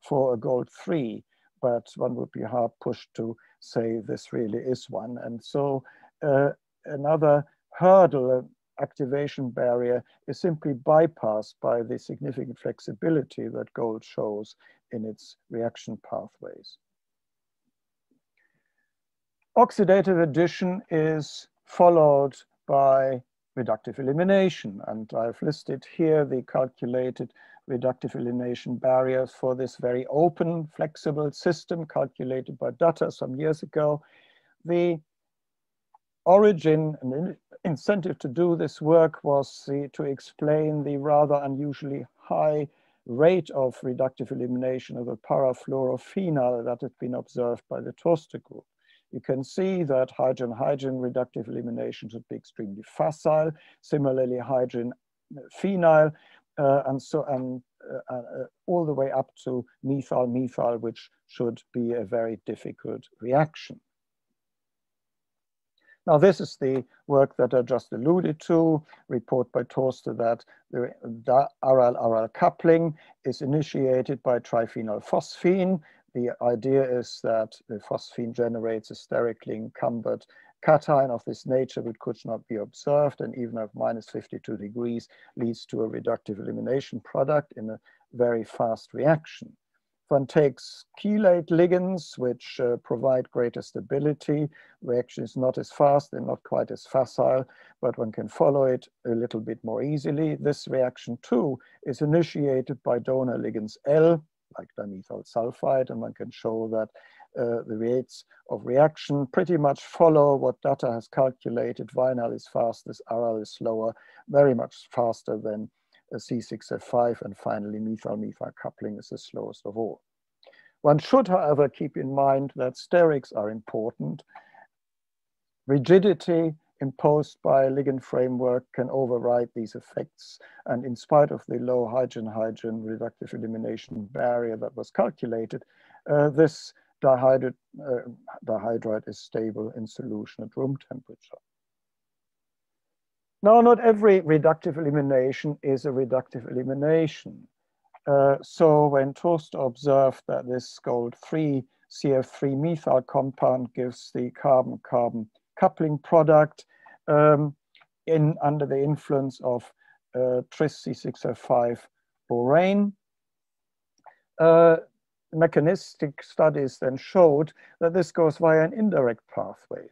for a gold-3, but one would be hard pushed to say this really is one. And so uh, another hurdle, activation barrier is simply bypassed by the significant flexibility that gold shows in its reaction pathways. Oxidative addition is followed by reductive elimination. And I've listed here the calculated reductive elimination barriers for this very open, flexible system calculated by Datta some years ago. The origin and incentive to do this work was the, to explain the rather unusually high rate of reductive elimination of a parafluorophenol that had been observed by the Toste group. You can see that hydrogen-hydrogen reductive elimination should be extremely facile. Similarly, hydrogen phenyl, uh, and so and uh, uh, all the way up to methyl-methyl, which should be a very difficult reaction. Now, this is the work that I just alluded to, report by Toste that the aryl-aryl coupling is initiated by triphenylphosphine, the idea is that the phosphine generates a sterically encumbered cation of this nature which could not be observed and even at minus 52 degrees leads to a reductive elimination product in a very fast reaction. One takes chelate ligands which uh, provide greater stability. Reaction is not as fast and not quite as facile, but one can follow it a little bit more easily. This reaction too is initiated by donor ligands L, like dimethyl sulfide, and one can show that uh, the rates of reaction pretty much follow what Datta has calculated. Vinyl is fastest, aryl is slower, very much faster than C6F5, and finally methyl-methyl coupling is the slowest of all. One should, however, keep in mind that sterics are important. Rigidity imposed by a ligand framework can override these effects. And in spite of the low hydrogen-hydrogen reductive elimination barrier that was calculated, uh, this dihydride, uh, dihydride is stable in solution at room temperature. Now, not every reductive elimination is a reductive elimination. Uh, so when Toste observed that this gold-3 CF3 methyl compound gives the carbon-carbon coupling product um, in under the influence of uh, tris C6F5 borane, uh, mechanistic studies then showed that this goes via an indirect pathway.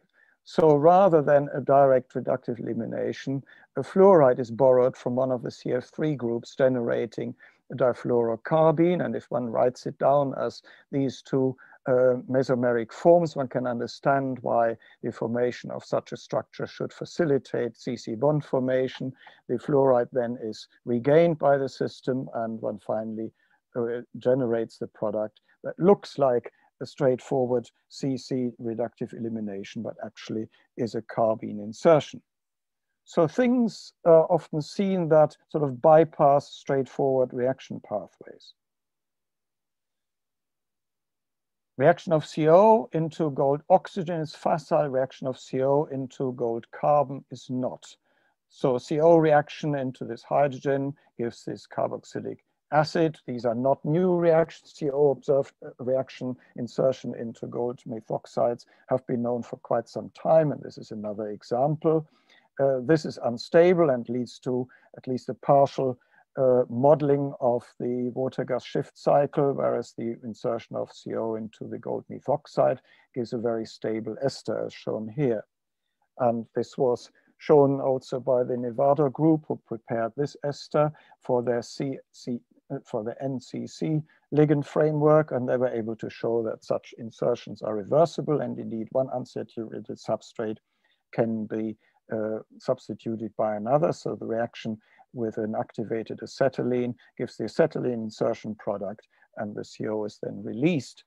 So rather than a direct reductive elimination, a fluoride is borrowed from one of the CF3 groups generating a difluorocarbene. And if one writes it down as these two uh, mesomeric forms, one can understand why the formation of such a structure should facilitate CC bond formation. The fluoride then is regained by the system and one finally uh, generates the product that looks like a straightforward CC reductive elimination, but actually is a carbene insertion. So things are often seen that sort of bypass straightforward reaction pathways. Reaction of CO into gold oxygen is facile, reaction of CO into gold carbon is not. So CO reaction into this hydrogen gives this carboxylic acid. These are not new reactions. CO observed uh, reaction insertion into gold methoxides have been known for quite some time, and this is another example. Uh, this is unstable and leads to at least a partial uh, modeling of the water gas shift cycle, whereas the insertion of CO into the gold methoxide gives a very stable ester as shown here. And this was shown also by the Nevado group who prepared this ester for their C, C, for the NCC ligand framework, and they were able to show that such insertions are reversible, and indeed one unsaturated substrate can be uh, substituted by another. So the reaction with an activated acetylene gives the acetylene insertion product, and the CO is then released.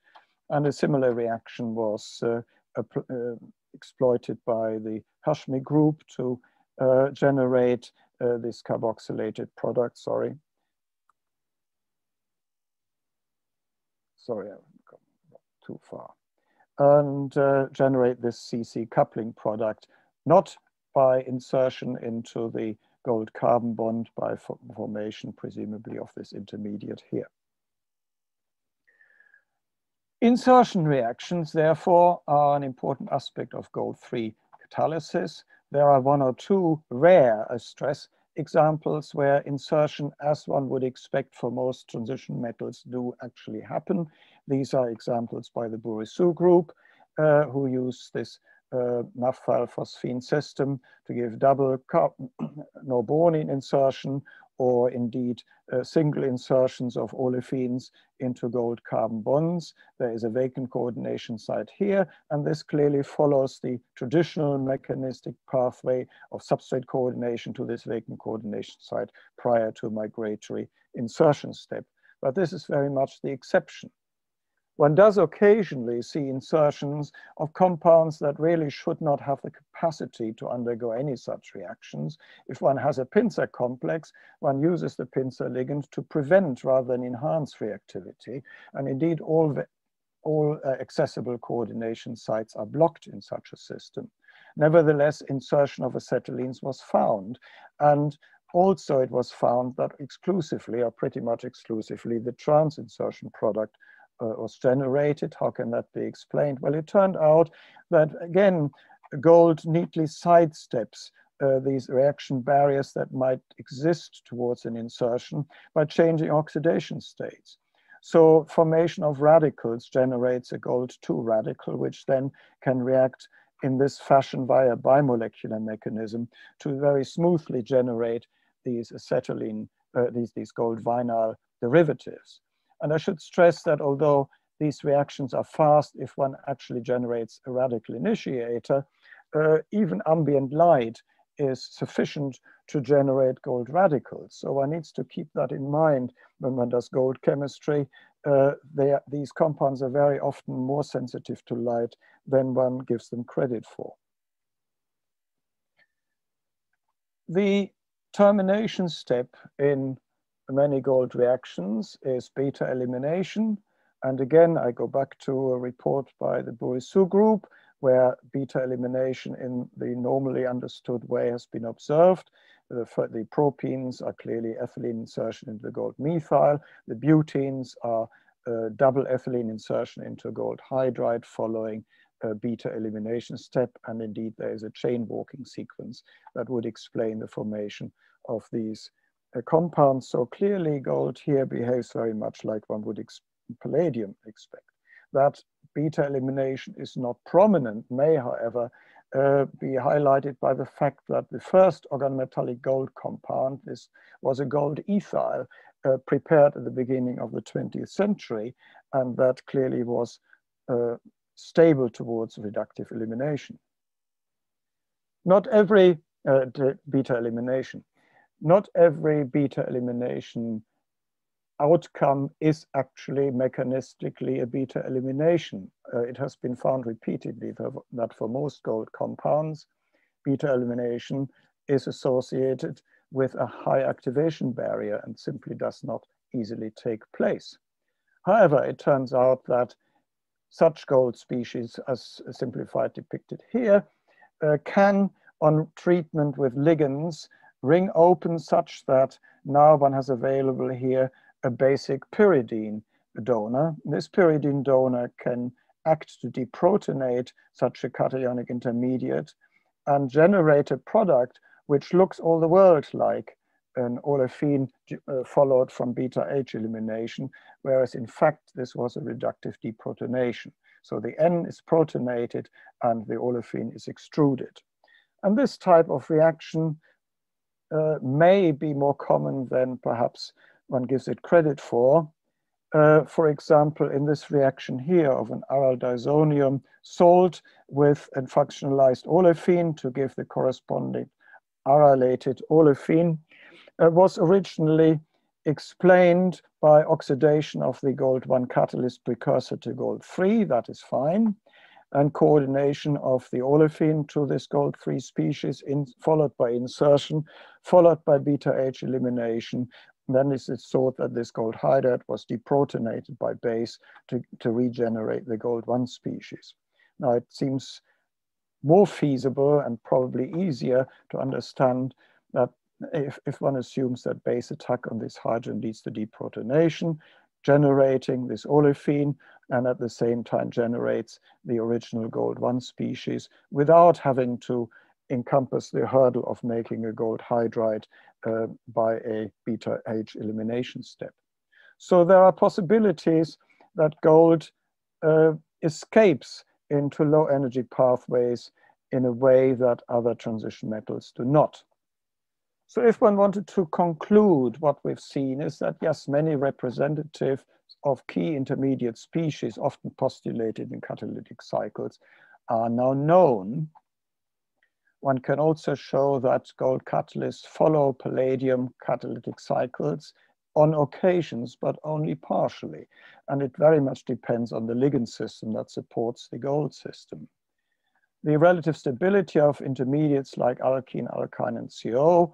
And a similar reaction was uh, uh, exploited by the Hashmi group to uh, generate uh, this carboxylated product, sorry, sorry, I've gone too far, and uh, generate this CC coupling product, not by insertion into the gold carbon bond by formation, presumably of this intermediate here. Insertion reactions, therefore, are an important aspect of gold-3 catalysis. There are one or two rare, stress, examples where insertion, as one would expect for most transition metals, do actually happen. These are examples by the Bourissou group, uh, who use this uh, system to give double *clears throat* norbornene insertion or indeed uh, single insertions of olefins into gold carbon bonds. There is a vacant coordination site here, and this clearly follows the traditional mechanistic pathway of substrate coordination to this vacant coordination site prior to migratory insertion step. But this is very much the exception. One does occasionally see insertions of compounds that really should not have the capacity to undergo any such reactions. If one has a pincer complex, one uses the pincer ligand to prevent rather than enhance reactivity. And indeed, all, all uh, accessible coordination sites are blocked in such a system. Nevertheless, insertion of acetylenes was found. And also it was found that exclusively, or pretty much exclusively, the trans insertion product was generated. How can that be explained? Well, it turned out that, again, gold neatly sidesteps uh, these reaction barriers that might exist towards an insertion by changing oxidation states. So formation of radicals generates a gold-2 radical, which then can react in this fashion via bimolecular mechanism to very smoothly generate these acetylene, uh, these, these gold vinyl derivatives. And I should stress that although these reactions are fast if one actually generates a radical initiator, uh, even ambient light is sufficient to generate gold radicals. So one needs to keep that in mind when one does gold chemistry. Uh, these compounds are very often more sensitive to light than one gives them credit for. The termination step in many gold reactions is beta elimination. And again, I go back to a report by the Bourissou group where beta elimination in the normally understood way has been observed. The, the propenes are clearly ethylene insertion into the gold methyl. The butenes are uh, double ethylene insertion into gold hydride following a beta elimination step. And indeed, there is a chain walking sequence that would explain the formation of these uh, compounds. So clearly gold here behaves very much like one would ex palladium expect. That beta elimination is not prominent may, however, uh, be highlighted by the fact that the first organometallic gold compound, this was a gold ethyl, uh, prepared at the beginning of the 20th century, and that clearly was uh, stable towards reductive elimination. Not every uh, beta elimination, not every beta elimination outcome is actually mechanistically a beta elimination. Uh, it has been found repeatedly that for most gold compounds, beta elimination is associated with a high activation barrier and simply does not easily take place. However, it turns out that such gold species as simplified depicted here uh, can, on treatment with ligands, ring open such that now one has available here a basic pyridine donor. This pyridine donor can act to deprotonate such a cationic intermediate and generate a product which looks all the world like an olefin uh, followed from beta H elimination, whereas in fact this was a reductive deprotonation. So the N is protonated and the olefin is extruded. And this type of reaction uh, may be more common than perhaps one gives it credit for. Uh, for example, in this reaction here of an aryl diazonium salt with a functionalized olefin to give the corresponding arylated olefin uh, was originally explained by oxidation of the gold 1 catalyst precursor to gold 3, that is fine, and coordination of the olefin to this gold 3 species, in, followed by insertion, followed by beta H elimination, then it is thought that this gold hydride was deprotonated by base to, to regenerate the gold 1 species. Now it seems more feasible and probably easier to understand that if, if one assumes that base attack on this hydrogen leads to deprotonation, generating this olefin, and at the same time generates the original gold 1 species without having to encompass the hurdle of making a gold hydride uh, by a beta H elimination step. So there are possibilities that gold uh, escapes into low energy pathways in a way that other transition metals do not. So if one wanted to conclude what we've seen is that yes, many representative of key intermediate species often postulated in catalytic cycles are now known one can also show that gold catalysts follow palladium catalytic cycles on occasions, but only partially. And it very much depends on the ligand system that supports the gold system. The relative stability of intermediates like alkene, alkyne, and CO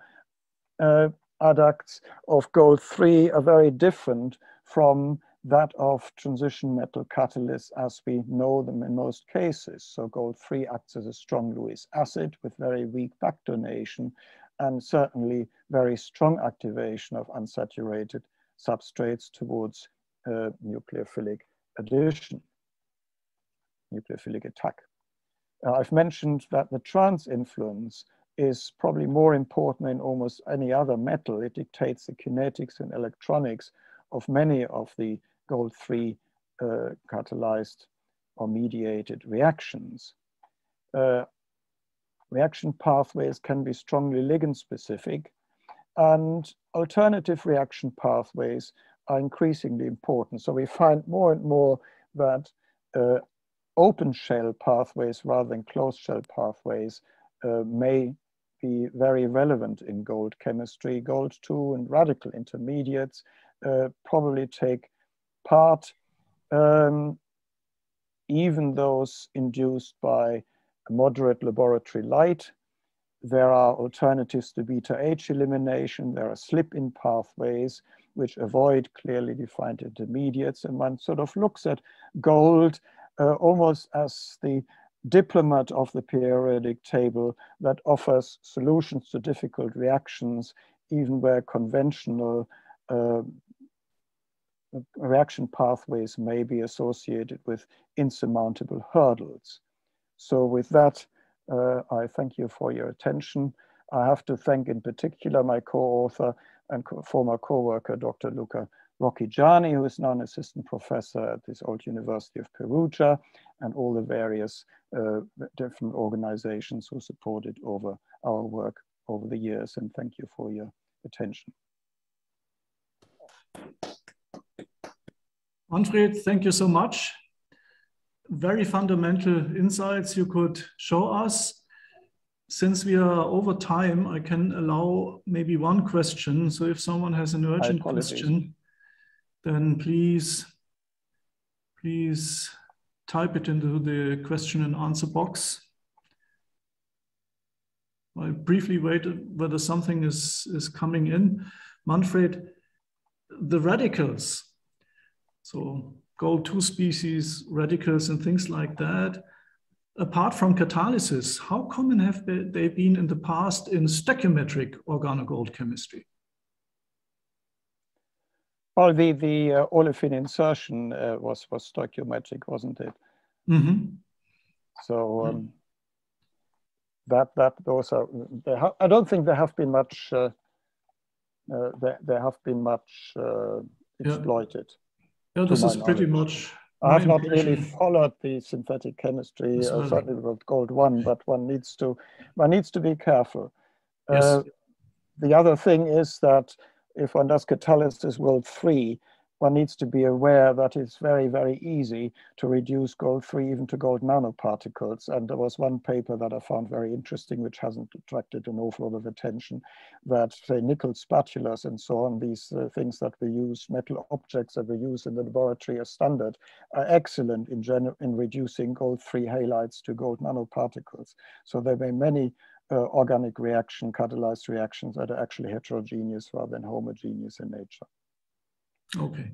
uh, adducts of gold 3 are very different from that of transition metal catalysts as we know them in most cases. So gold-3 acts as a strong Lewis acid with very weak back donation and certainly very strong activation of unsaturated substrates towards uh, nucleophilic addition, nucleophilic attack. Uh, I've mentioned that the trans influence is probably more important than almost any other metal. It dictates the kinetics and electronics of many of the gold-3 uh, catalyzed or mediated reactions. Uh, reaction pathways can be strongly ligand specific and alternative reaction pathways are increasingly important. So we find more and more that uh, open shell pathways rather than closed shell pathways uh, may be very relevant in gold chemistry. Gold 2 and radical intermediates uh, probably take part, um, even those induced by moderate laboratory light. There are alternatives to beta H elimination. There are slip-in pathways which avoid clearly defined intermediates. And one sort of looks at gold uh, almost as the diplomat of the periodic table that offers solutions to difficult reactions, even where conventional uh, reaction pathways may be associated with insurmountable hurdles. So with that, uh, I thank you for your attention. I have to thank in particular my co-author and co former co-worker, Dr. Luca Rocchigiani, who is now an assistant professor at this old University of Perugia, and all the various uh, different organizations who supported over our work over the years. And thank you for your attention.
Manfred, thank you so much. Very fundamental insights you could show us. Since we are over time, I can allow maybe one question. So if someone has an urgent question, then please, please type it into the question and answer box. I briefly wait whether something is, is coming in. Manfred, the radicals, so gold 2 species, radicals and things like that, apart from catalysis, how common have they been in the past in stoichiometric organogold chemistry?
Well, the the uh, olefin insertion uh, was was stoichiometric, wasn't it?
Mm-hmm.
So um, that that those are. I don't think there have been much. Uh, uh there, there have been much uh, exploited.
Yeah, yeah this is pretty much.
I have not really followed the synthetic chemistry, uh, certainly with gold one, but one needs to one needs to be careful.
Yes.
the other thing is that if one does catalysis world three, one needs to be aware that it's very, very easy to reduce gold free even to gold nanoparticles. And there was one paper that I found very interesting, which hasn't attracted an awful lot of attention, that say nickel spatulas and so on, these uh, things that we use, metal objects that we use in the laboratory as standard, are excellent in, in reducing gold free halides to gold nanoparticles. So there may many Uh, organic reaction, catalyzed reactions that are actually heterogeneous rather than homogeneous in nature.
Okay.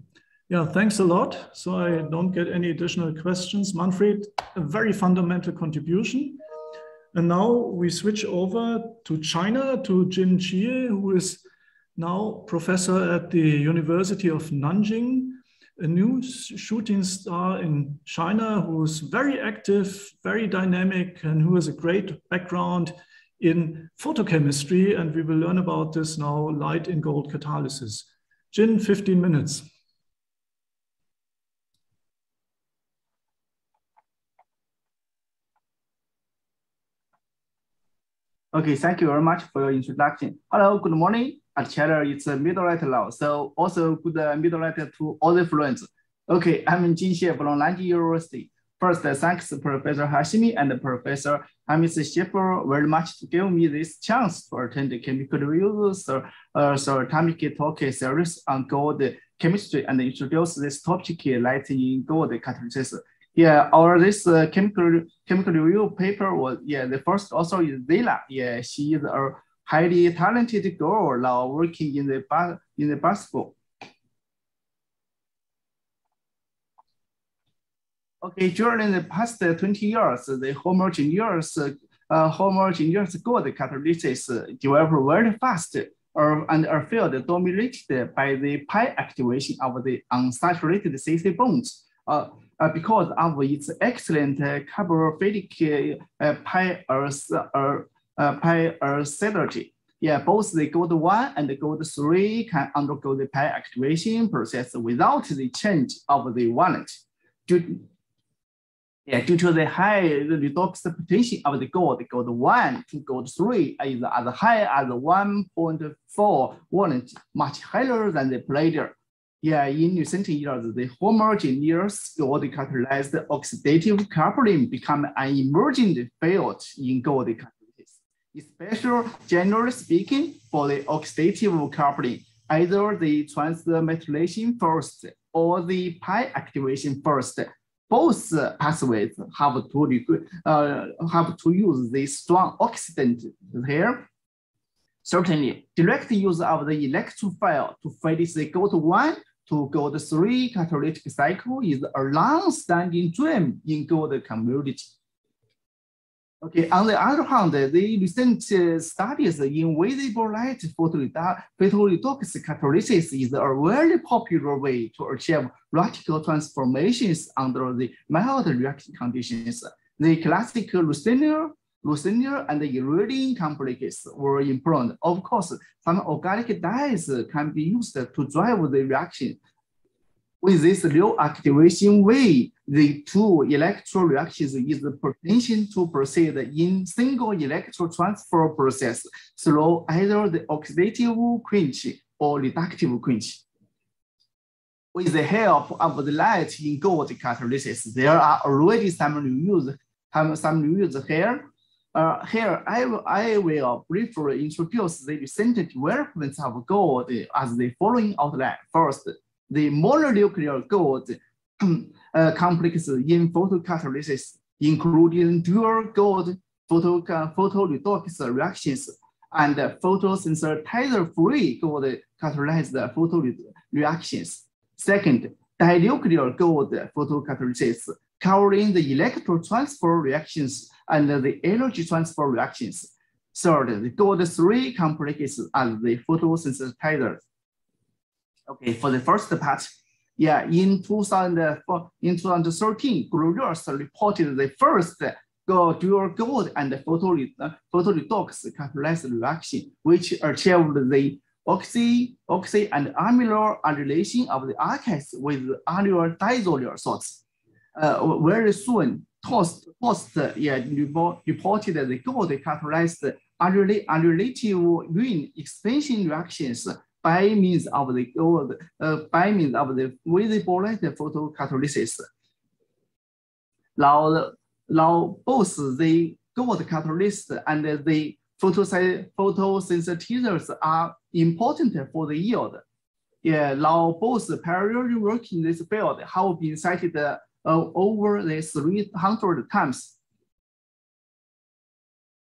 Yeah, thanks a lot. So I don't get any additional questions. Manfred, a very fundamental contribution. And now we switch over to China, to Jin Xie, who is now professor at the University of Nanjing, a new shooting star in China who's very active, very dynamic, and who has a great background in photochemistry. And we will learn about this now, light in gold catalysis. Jin, 15 minutes.
Okay, thank you very much for your introduction. Hello, good morning. At Cheddar, it's a midnight now. So also good uh, midnight to all the friends. Okay, I'm Jin Xie from Nanjing University. First, thanks Professor Hashmi and Professor Hammes-Schiffer very much to give me this chance to attend the chemical reviews or uh, so atomic talk series on gold chemistry and introduce this topic light in gold catalysis. Yeah, our this uh, chemical chemical review paper was yeah the first author is Zila. Yeah, she is a highly talented girl now working in the in the basketball. Okay, during the past 20 years, the homogeneous uh, homogeneous gold catalysis developed very fast uh, and are field dominated by the pi activation of the unsaturated CC bonds uh, uh, because of its excellent uh, carbophilic uh, pyracility. Yeah, both the gold 1 and the gold 3 can undergo the pi activation process without the change of the wallet. Due, yeah, due to the high redox potential of the gold, gold 1 to gold 3 is as high as 1.4 wallet, much higher than the palladium. Yeah, in recent years, the homogeneous gold catalyzed oxidative coupling become an emerging field in gold catalysis, especially generally speaking, for the oxidative coupling, either the transmetalation first or the pi activation first. Both pathways have to, uh, have to use the strong oxidant here. Certainly, direct use of the electrophile to finish the gold 1 to gold 3 catalytic cycle is a long-standing dream in gold community. Okay, on the other hand, the recent uh, studies in visible light photoredox catalysis is a very popular way to achieve radical transformations under the mild reaction conditions. The classic Leucinyl, Leucinyl and the iridium complexes were employed. Of course, some organic dyes can be used to drive the reaction with this low activation way, the two electron reactions is the potential to proceed in single electron transfer process through either the oxidative quench or reductive quench. With the help of the light in gold catalysis, there are already some reviews, some reviews here. Uh, here, I I will briefly introduce the recent developments of gold as the following outline. First, the mononuclear *clears throat* gold uh, complex in photocatalysis, including dual gold photo, photoredox reactions and photosensitizer-free gold catalyzed photo reactions. Second, dinuclear gold photocatalysis, covering the electron transfer reactions and the energy transfer reactions. Third, the gold-3 complexes as the photosensitizer Okay, for the first part, yeah, in 2004, in 2013, Glorius reported the first dual gold and photo, uh, photoredox catalyzed reaction, which achieved the oxy, oxy and aminoarylation of the alkyls with annular diazonium salts. Uh, very soon, Toste, Toste yeah, reported the gold catalyzed arylative ring extension reactions by means of the uh, by means of the visible light photocatalysis. Now, now both the gold catalyst and the photosensitizers are important for the yield. Yeah, now both parallel work in this field have been cited uh, over the 300 times.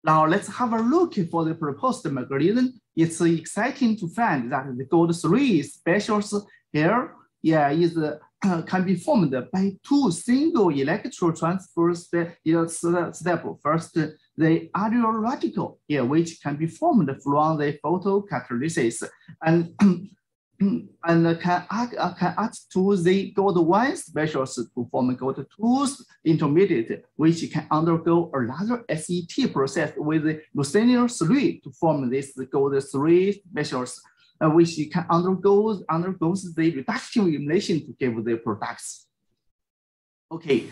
Now let's have a look for the proposed mechanism it's exciting to find that the gold three specials here, yeah, is uh, can be formed by two single electron transfer step. First, the ideal radical, yeah, which can be formed from the photocatalysis, and *clears throat* and can act, can add to the gold one specials to form gold two intermediate, which can undergo another SET process with the Leucinyl three to form this gold three specials, uh, which can undergo undergoes the reduction elimination to give the products. Okay,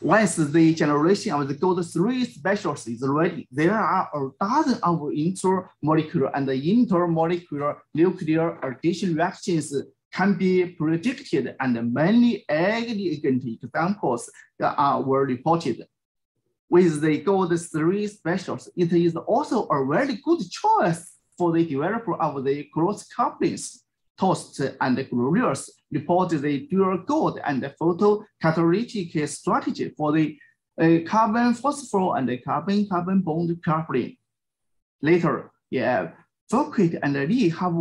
once the generation of the gold three specials is ready, there are a dozen of intermolecular and intermolecular nuclear addition reactions can be predicted and many elegant examples are, were reported. With the gold three specials, it is also a very good choice for the developer of the cross couplings. Toste and Glorius reported the dual gold and photocatalytic strategy for the uh, carbon phosphor and carbon carbon bond coupling. Later, yeah, Fouquet and Lee have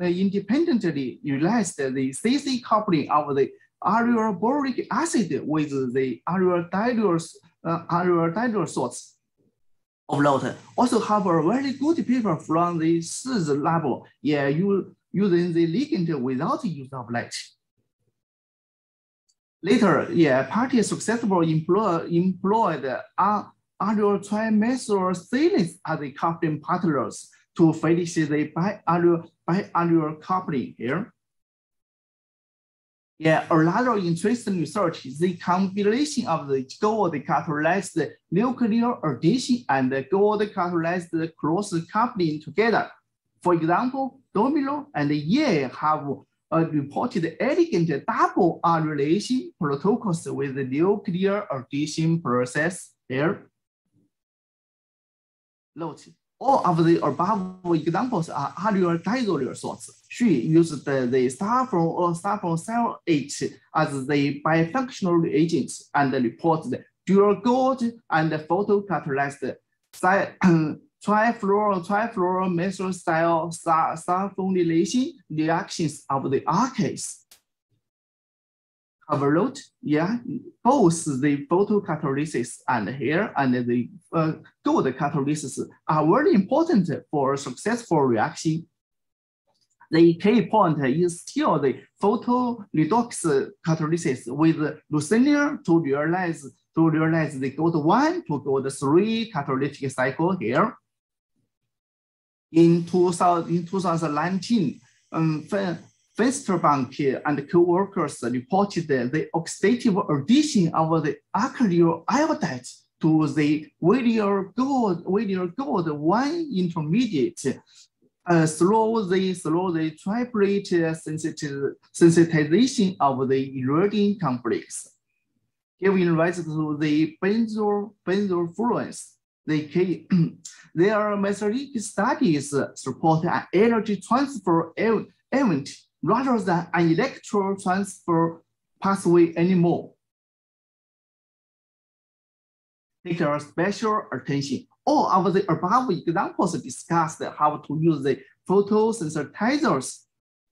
independently realized the CC coupling of the aryl acid with the aryl diol uh, aryl salts. Of note, also have a very good paper from the SIRS lab. Yeah, you using the ligand without the use of light. Later, yeah, party successfully employ, employed aryl trimethyl silanes as the coupling partners to finish the biaryl, biaryl coupling here. Yeah, another interesting research is the combination of the gold catalyzed the nuclear addition and the gold catalyzed cross coupling together. For example, Domino and Ye have uh, reported elegant double annulation protocols with the nuclear addition process here. Note, all of the above examples are diazonium salts. She used the, the sulfur or sulfur cell H as the bifunctional reagents and reported dual gold and photocatalyzed *clears throat* trifluoro trifluoro methyl sulfonylation reactions of the arcase overload, yeah, both the photocatalysis and here and the uh, gold catalysis are very important for successful reaction. The key point is still the photoredox catalysis with leucine to realize to realize the gold one to gold three catalytic cycle here. In 2000, in 2019, um, Fensterbank and co-workers reported the oxidative addition of the alkyl iodide to the radial gold, radial gold one intermediate uh, slow the slow the triplet sensitization of the eroding complex, giving rise to the benzo benzo fluence. The key, their metabolic studies support an energy transfer event rather than an electron transfer pathway anymore. Take our special attention. All of the above examples discussed how to use the photosensitizers.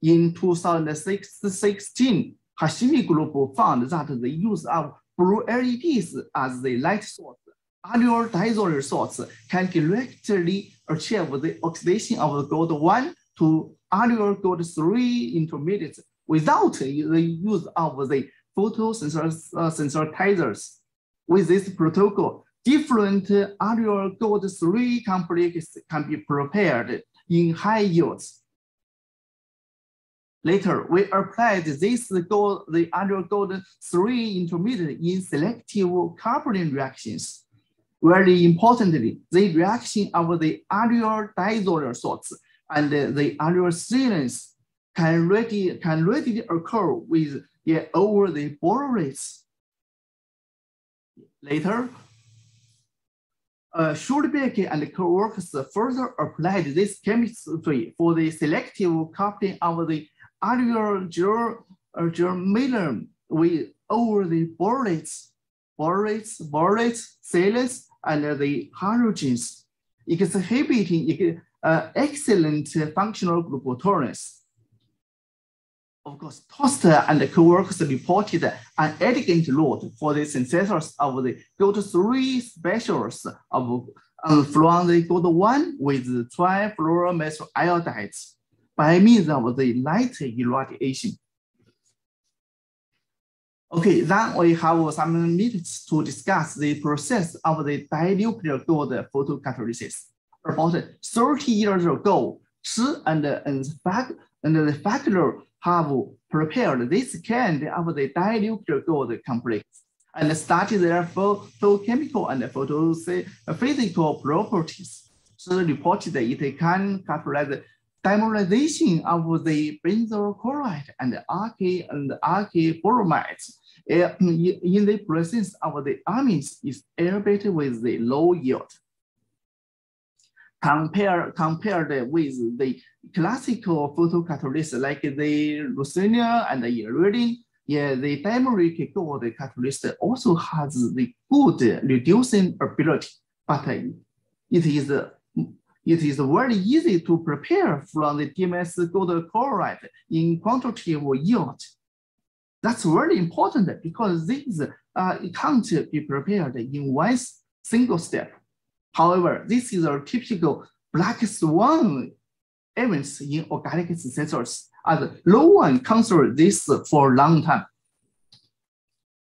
In 2016, Hashmi Group found that the use of blue LEDs as the light source, diazonium salts can directly achieve the oxidation of the gold 1 to aryl gold 3 intermediates without the use of the photosensitizers. With this protocol, different aryl gold 3 complexes can be prepared in high yields. Later, we applied this gold, the aryl gold 3 intermediate in selective coupling reactions. Very importantly, the reaction of the aryl diazonium salts and the aryl silanes can readily, can readily occur with yeah, over the borates. Later, uh, Schoenebeck and co-workers further applied this chemistry for the selective coupling of the aryl germanium with over the borates, borates, borates, silanes, and the halogens, exhibiting uh, excellent functional group tolerance. Of course, Toster and the co-workers reported an elegant route for the synthesis of the gold-3 specials of um, from the gold-1 with trifluoromethyl iodides by means of the light irradiation. Okay, then we have some minutes to discuss the process of the dinuclear gold photocatalysis about 30 years ago, Shi and, and, the Fackler have prepared this kind of the dinuclear gold complex and studied their photochemical and photophysical properties. So reported that it can catalyze dimerization of the benzoyl chloride and alky and alky bromides in the presence of the amines is elevated with the low yield. Compare, compared with the classical photocatalyst like the Leucinia and the iridium, yeah, the dimeric gold catalyst also has the good reducing ability, but it is it is very easy to prepare from the DMS gold chloride in quantitative yield. That's very important because this uh, can't be prepared in one single step. However, this is a typical black swan events in organic synthesis, as no one considered this for a long time.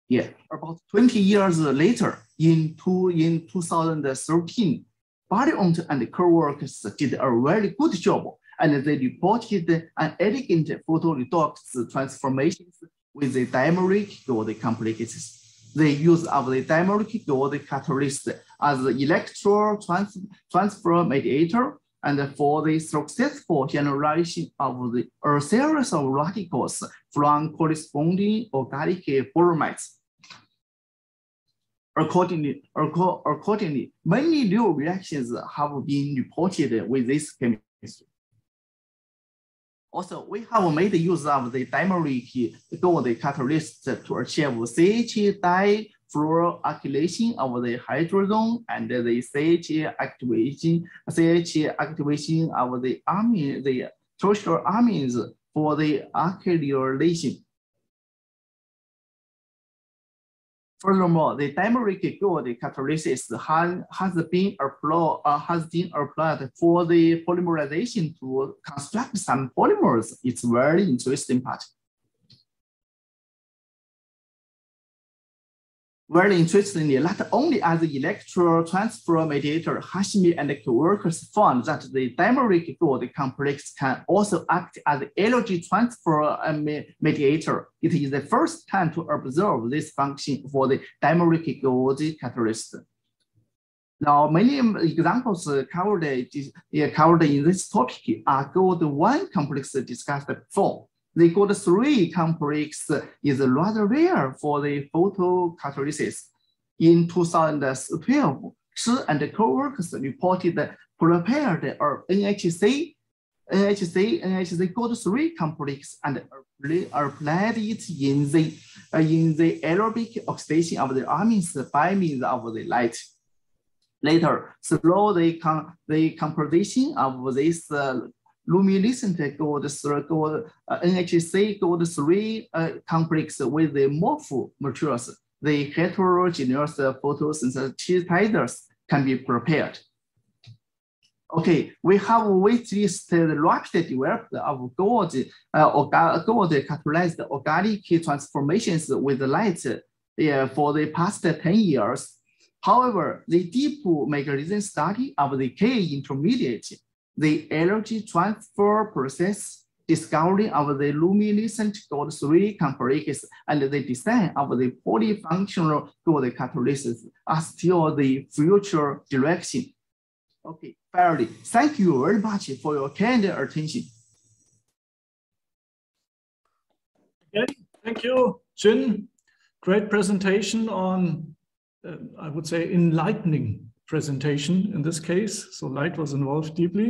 Yeah, about 20 years later, in, two, in 2013, Barriault and co-workers did a very good job, and they reported an elegant photoredox transformations with the dimeric gold complexes. They use of the dimeric gold catalyst as the electron trans transfer mediator and for the successful generation of the, a series of radicals from corresponding organic formats. Accordingly, accordingly, many new reactions have been reported with this chemistry. Also, we have made use of the dimeric gold catalyst to achieve CH difluoroalkylation of the hydrogen and the CH activation, CH activation of the amine, the tertiary amines for the alkylation. Furthermore, the dimeric gold catalysis has, has been applied uh, has been applied for the polymerization to construct some polymers. It's very interesting part. Very interestingly, not only as the electron transfer mediator, Hashmi and co-workers found that the dimeric gold complex can also act as energy transfer uh, mediator. It is the first time to observe this function for the dimeric gold catalyst. Now, many examples covered, uh, covered in this topic are gold one complex discussed before. The gold three complex is rather rare for the photocatalysis. In 2012, Shi and co-workers reported that prepared NHC, NHC, NHC gold three complex and applied it in the in the aerobic oxidation of the amines by means of the light. Later, through the, com the composition of this uh, luminescent gold, gold uh, NHC gold 3 uh, complex with the morph materials, the heterogeneous photosensitizers can be prepared. Okay, we have witnessed rapid development of gold, uh, gold catalyzed organic transformations with light uh, for the past 10 years. However, the deep mechanism study of the K intermediate the energy transfer process, discovery of the luminescent gold 3 complexes, and the design of the polyfunctional gold catalysis are still the future direction. Okay, Barry, thank you very much for your kind attention.
Okay, thank you, Jin. Great presentation on, uh, I would say, enlightening presentation in this case. So light was involved deeply.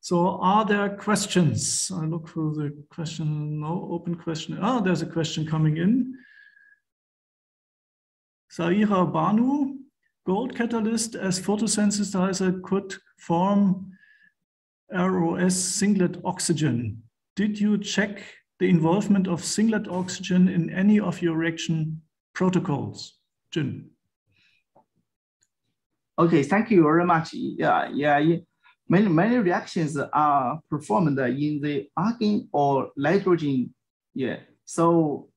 So are there questions? I look for the question, no open question. Ah, there's a question coming in. Saira Banu, gold catalyst as photosensitizer could form ROS singlet oxygen. Did you check the involvement of singlet oxygen in any of your reaction protocols? Jin.
Okay, thank you very much. Yeah, yeah. Many many reactions are performed in the argon or nitrogen. Yeah. So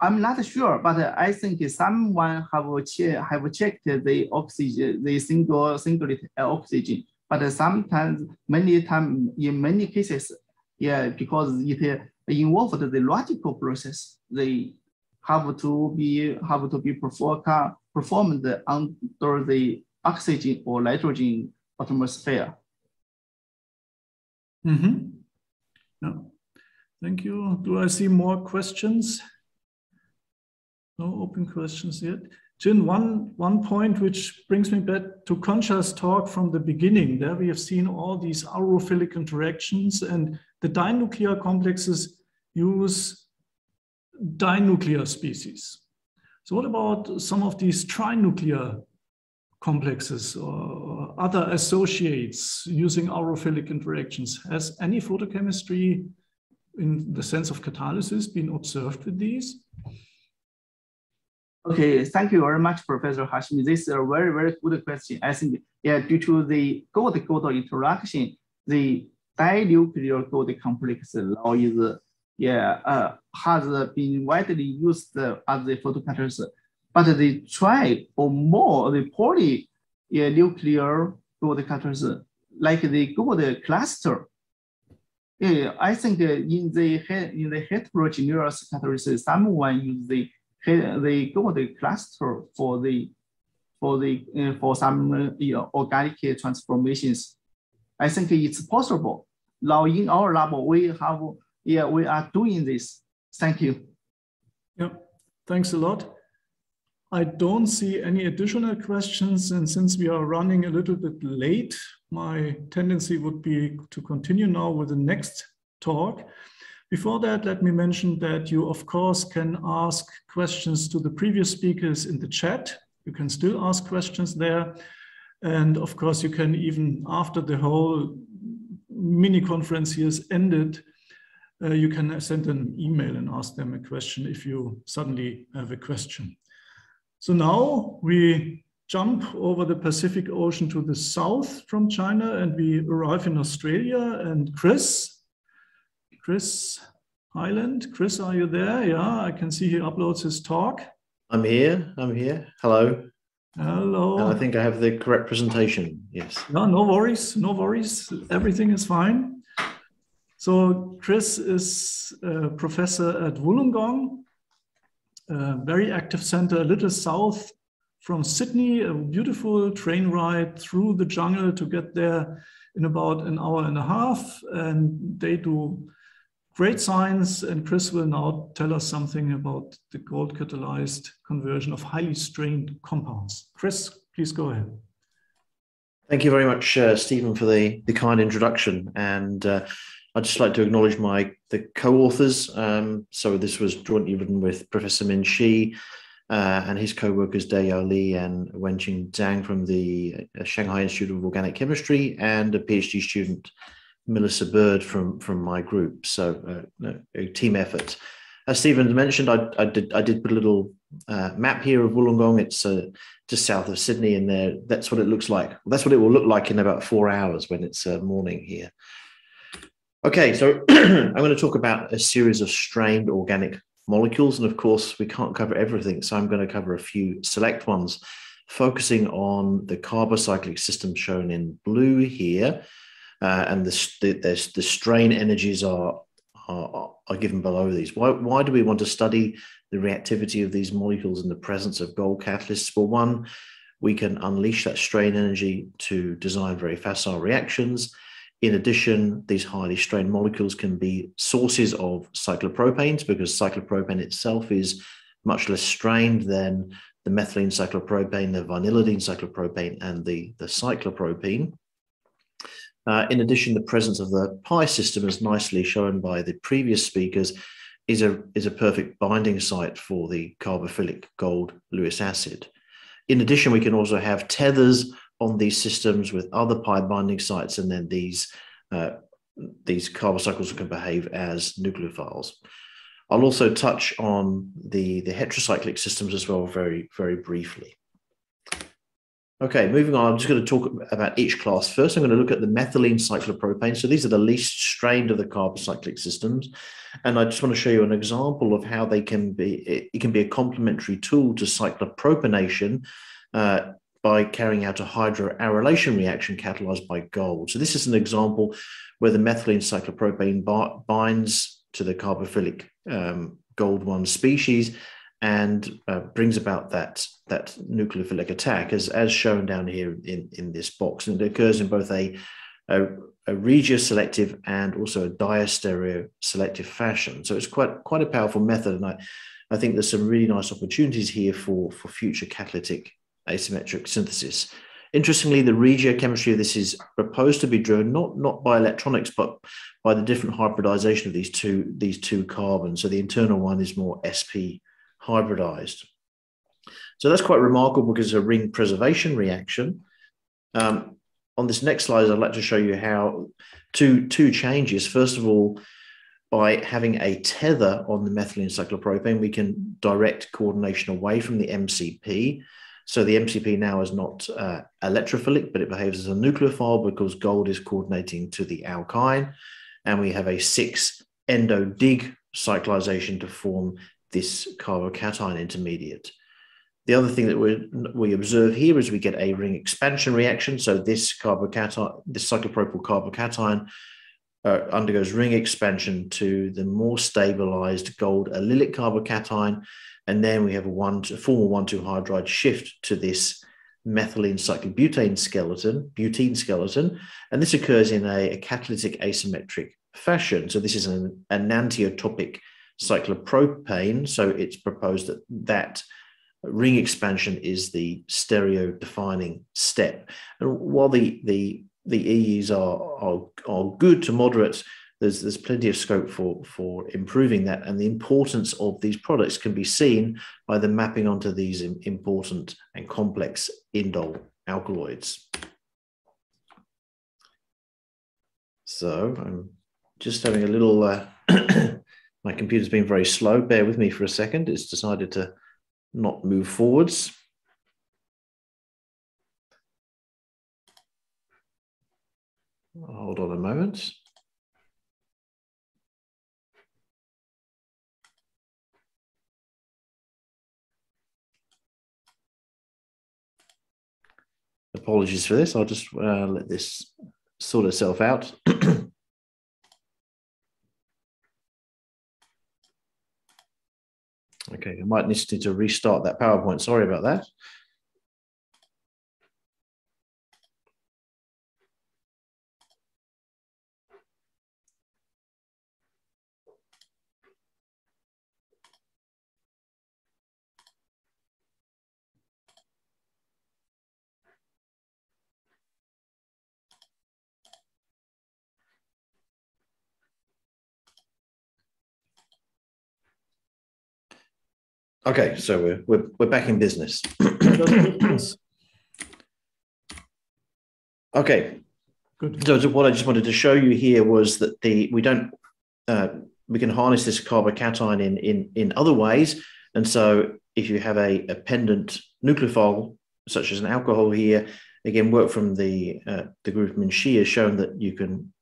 I'm not sure, but I think someone have che have checked the oxygen, the single singlet uh, oxygen. But sometimes, many times, in many cases, yeah, because it uh, involved the logical process, they have to be have to be performed performed under the oxygen or nitrogen atmosphere.
Mm -hmm. No. Thank you. Do I see more questions? No open questions yet. Jin, one, one point which brings me back to Concha's talk from the beginning. There we have seen all these aurophilic interactions and the dinuclear complexes use dinuclear species. So what about some of these trinuclear complexes or other associates using aurophilic interactions. Has any photochemistry in the sense of catalysis been observed with these?
Okay, thank you very much, Professor Hashmi. This is a very, very good question. I think, yeah, due to the gold-gold interaction, the dinuclear gold complex now is yeah, uh, has been widely used as the photocatalyst, but they try or more the poly yeah, nuclear gold catalyst, like the gold cluster. Yeah, I think in the in the heterogeneous catalyst, someone use the the gold cluster for the for the uh, for some uh, you know, organic transformations. I think it's possible. Now in our lab, we have yeah we are doing this. Thank you.
Yeah, thanks a lot. I don't see any additional questions, and since we are running a little bit late, my tendency would be to continue now with the next talk. Before that, let me mention that you, of course, can ask questions to the previous speakers in the chat. You can still ask questions there. And of course, you can even, after the whole mini conference here is ended, uh, you can send an email and ask them a question if you suddenly have a question. So now we jump over the Pacific Ocean to the south from China and we arrive in Australia. And Chris, Chris Hyland, Chris, are you there? Yeah, I can see he uploads his talk.
I'm here. I'm here. Hello.
Hello.
And I think I have the correct presentation. Yes.
No, no worries. No worries. Everything is fine. So Chris is a professor at Wollongong, a very active center, a little south from Sydney, a beautiful train ride through the jungle to get there in about an hour and a half. And they do great science. And Chris will now tell us something about the gold catalyzed conversion of highly strained compounds. Chris, please go ahead.
Thank you very much, uh, Stephen, for the, the kind introduction. And uh, I'd just like to acknowledge my the co-authors. Um, so this was jointly written with Professor Min Shi uh, and his co-workers Dayao Li and Wenqing Zhang from the uh, Shanghai Institute of Organic Chemistry and a PhD student, Melissa Bird from from my group. So uh, a team effort. As Stephen mentioned, I, I, did I did put a little uh, map here of Wollongong. It's uh, just south of Sydney, and there that's what it looks like. That's what it will look like in about four hours when it's uh, morning here. Okay, so *clears throat* I'm going to talk about a series of strained organic molecules. And of course, we can't cover everything. So I'm going to cover a few select ones, focusing on the carbocyclic system shown in blue here. Uh, and the, the, the, strain energies are, are, are given below these. Why, why do we want to study the reactivity of these molecules in the presence of gold catalysts? Well, one, we can unleash that strain energy to design very facile reactions. In addition, these highly strained molecules can be sources of cyclopropanes because cyclopropane itself is much less strained than the methylene cyclopropane, the vinylidene cyclopropane, and the, the cyclopropene. Uh, in addition, the presence of the pi system, as nicely shown by the previous speakers, is a, is a perfect binding site for the carbophilic gold Lewis acid. In addition, we can also have tethers on these systems with other pi binding sites, and then these uh, these carbocycles can behave as nucleophiles. I'll also touch on the, the heterocyclic systems as well very, very briefly. Okay, moving on, I'm just going to talk about each class. First, I'm going to look at the methylene cyclopropane. So these are the least strained of the carbocyclic systems. And I just want to show you an example of how they can be, it can be a complementary tool to cyclopropanation uh, by carrying out a hydroarylation reaction catalyzed by gold. So this is an example where the methylene cyclopropane binds to the carbophilic um, gold one species and uh, brings about that, that nucleophilic attack as, as shown down here in, in this box. And it occurs in both a, a, a regioselective and also a diastereo selective fashion. So it's quite, quite a powerful method. And I, I think there's some really nice opportunities here for, for future catalytic asymmetric synthesis. Interestingly, the regiochemistry of this is proposed to be driven not, not by electronics, but by the different hybridization of these two, these two carbons. So the internal one is more sp hybridized. So that's quite remarkable because it's a ring preservation reaction. Um, on this next slide, I'd like to show you how two, two changes. First of all, by having a tether on the methylene cyclopropane, we can direct coordination away from the MCP so the MCP now is not uh, electrophilic, but it behaves as a nucleophile because gold is coordinating to the alkyne. And we have a six endo dig cyclization to form this carbocation intermediate. The other thing that we, we observe here is we get a ring expansion reaction. So this carbocation, this cyclopropyl carbocation uh, undergoes ring expansion to the more stabilized gold allylic carbocation. And then we have a one to, formal one two hydride shift to this methylene cyclobutane skeleton, butene skeleton. And this occurs in a, a catalytic asymmetric fashion. So this is an enantiotopic cyclopropane. So it's proposed that that ring expansion is the stereo defining step. And while the, the, the EEs are, are, are good to moderate, there's, there's plenty of scope for, for improving that. And the importance of these products can be seen by the mapping onto these important and complex indole alkaloids. So I'm just having a little, uh, *coughs* my computer's been very slow. Bear with me for a second. It's decided to not move forwards. Hold on a moment. Apologies for this. I'll just uh, let this sort itself out. *clears throat* Okay, I might need to restart that PowerPoint. Sorry about that. Okay, so we're we're, we're back in business. *coughs* okay. Good. So what I just wanted to show you here was that the we don't uh, we can harness this carbocation in in in other ways, and so if you have a, a pendant nucleophile such as an alcohol here, again work from the uh, the group Min Shi has shown that you can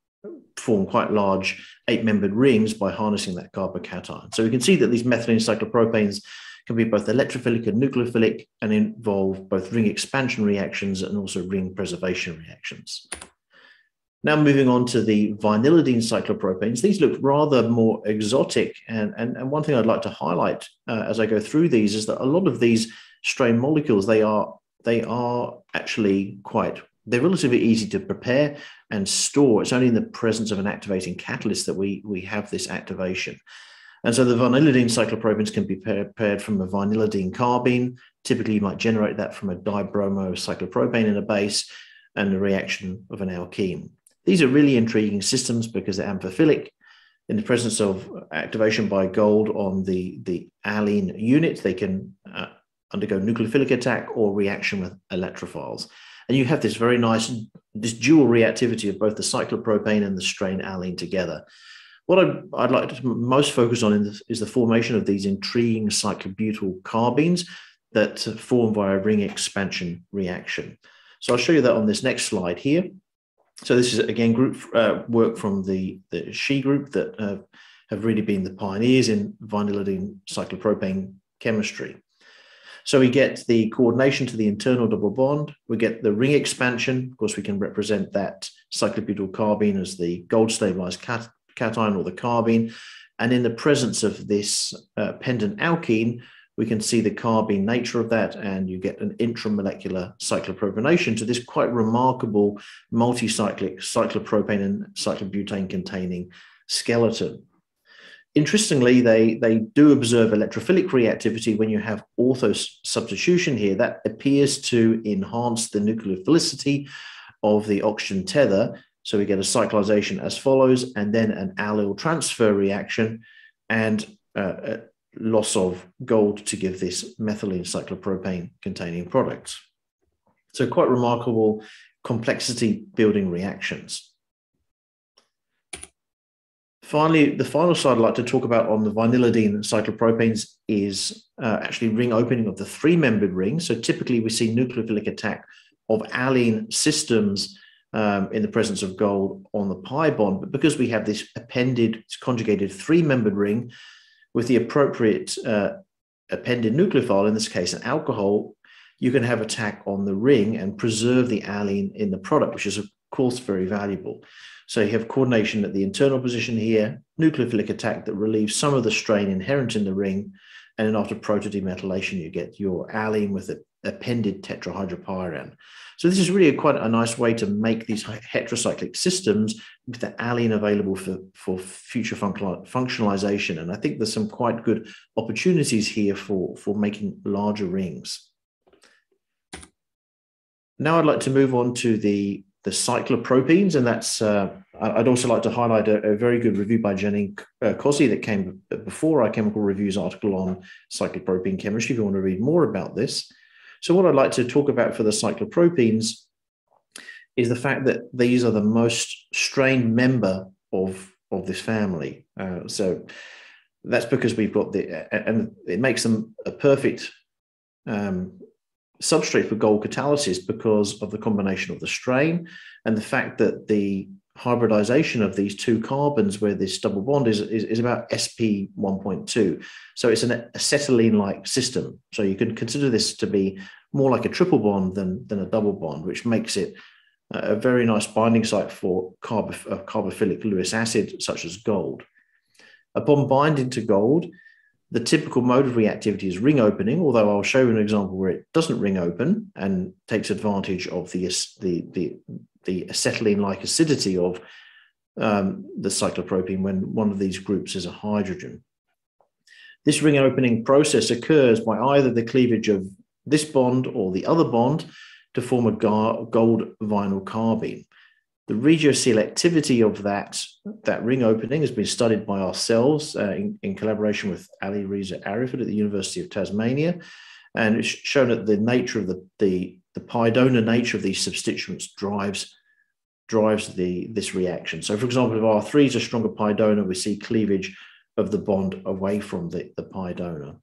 form quite large eight-membered rings by harnessing that carbocation. So we can see that these methylene cyclopropanes can be both electrophilic and nucleophilic and involve both ring expansion reactions and also ring preservation reactions. Now moving on to the vinylidene cyclopropanes, these look rather more exotic. And, and, and one thing I'd like to highlight uh, as I go through these is that a lot of these strain molecules, they are, they are actually quite, they're relatively easy to prepare and store. It's only in the presence of an activating catalyst that we, we have this activation. And so the vinylidene cyclopropanes can be prepared from a vinylidene carbene. Typically, you might generate that from a dibromo cyclopropane in a base and the reaction of an alkene. These are really intriguing systems because they're amphiphilic. In the presence of activation by gold on the, the allene unit, they can uh, undergo nucleophilic attack or reaction with electrophiles. And you have this very nice, this dual reactivity of both the cyclopropane and the strain allene together. What I'd, I'd like to most focus on this, is the formation of these intriguing cyclobutyl carbenes that form via ring expansion reaction. So I'll show you that on this next slide here. So this is again group uh, work from the, the Shi group that uh, have really been the pioneers in vinylidene cyclopropane chemistry. So we get the coordination to the internal double bond. We get the ring expansion. Of course, we can represent that cyclobutyl carbene as the gold stabilized cat cation or the carbene. And in the presence of this uh, pendant alkene, we can see the carbene nature of that, and you get an intramolecular cyclopropanation to this quite remarkable multicyclic cyclopropane and cyclobutane containing skeleton. Interestingly, they, they do observe electrophilic reactivity when you have ortho substitution here. That appears to enhance the nucleophilicity of the oxygen tether so we get a cyclization as follows, and then an allyl transfer reaction and uh, loss of gold to give this methylene cyclopropane containing products. So quite remarkable complexity building reactions. Finally, the final slide I'd like to talk about on the vinylidene cyclopropanes is uh, actually ring opening of the three-membered ring. So typically we see nucleophilic attack of allene systems um, in the presence of gold on the pi bond, but because we have this appended, conjugated three-membered ring with the appropriate uh, appended nucleophile, in this case an alcohol, you can have attack on the ring and preserve the allene in the product, which is of course very valuable. So you have coordination at the internal position here, nucleophilic attack that relieves some of the strain inherent in the ring, and then after protodeauration, you get your allene with the appended tetrahydropyran. So this is really a quite a nice way to make these heterocyclic systems with the allene available for, for future functionalization. And I think there's some quite good opportunities here for, for making larger rings. Now I'd like to move on to the, the cyclopropenes, and that's uh, I'd also like to highlight a, a very good review by Jenny uh, that came before our chemical reviews article on cyclopropene chemistry. If you want to read more about this, so what I'd like to talk about for the cyclopropenes is the fact that these are the most strained member of of this family. Uh, so that's because we've got the and it makes them a perfect um, substrate for gold catalysis because of the combination of the strain and the fact that the hybridization of these two carbons where this double bond is, is, is about sp 1.2 so it's an acetylene like system. So you can consider this to be more like a triple bond than, than a double bond which makes it a very nice binding site for carbof- uh, carbophilic lewis acid such as gold. Upon binding to gold the typical mode of reactivity is ring opening, although I'll show you an example where it doesn't ring open and takes advantage of the, the, the, the acetylene-like acidity of um, the cyclopropene when one of these groups is a hydrogen. This ring opening process occurs by either the cleavage of this bond or the other bond to form a gold vinyl carbene. The regioselectivity of that, that ring opening has been studied by ourselves uh, in, in, collaboration with Alireza Ariafard at the University of Tasmania. And it's shown that the nature of the, the, the pi donor nature of these substituents drives, drives the, this reaction. So, for example, if R3 is a stronger pi donor, we see cleavage of the bond away from the, the pi donor.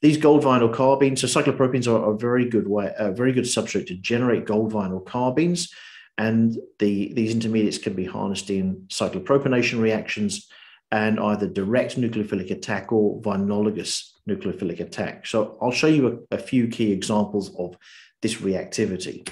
These gold vinyl carbenes, so cyclopropenes are a very good way, a very good substrate to generate gold vinyl carbenes and the, these intermediates can be harnessed in cyclopropanation reactions and either direct nucleophilic attack or vinylogous nucleophilic attack. So I'll show you a, a few key examples of this reactivity.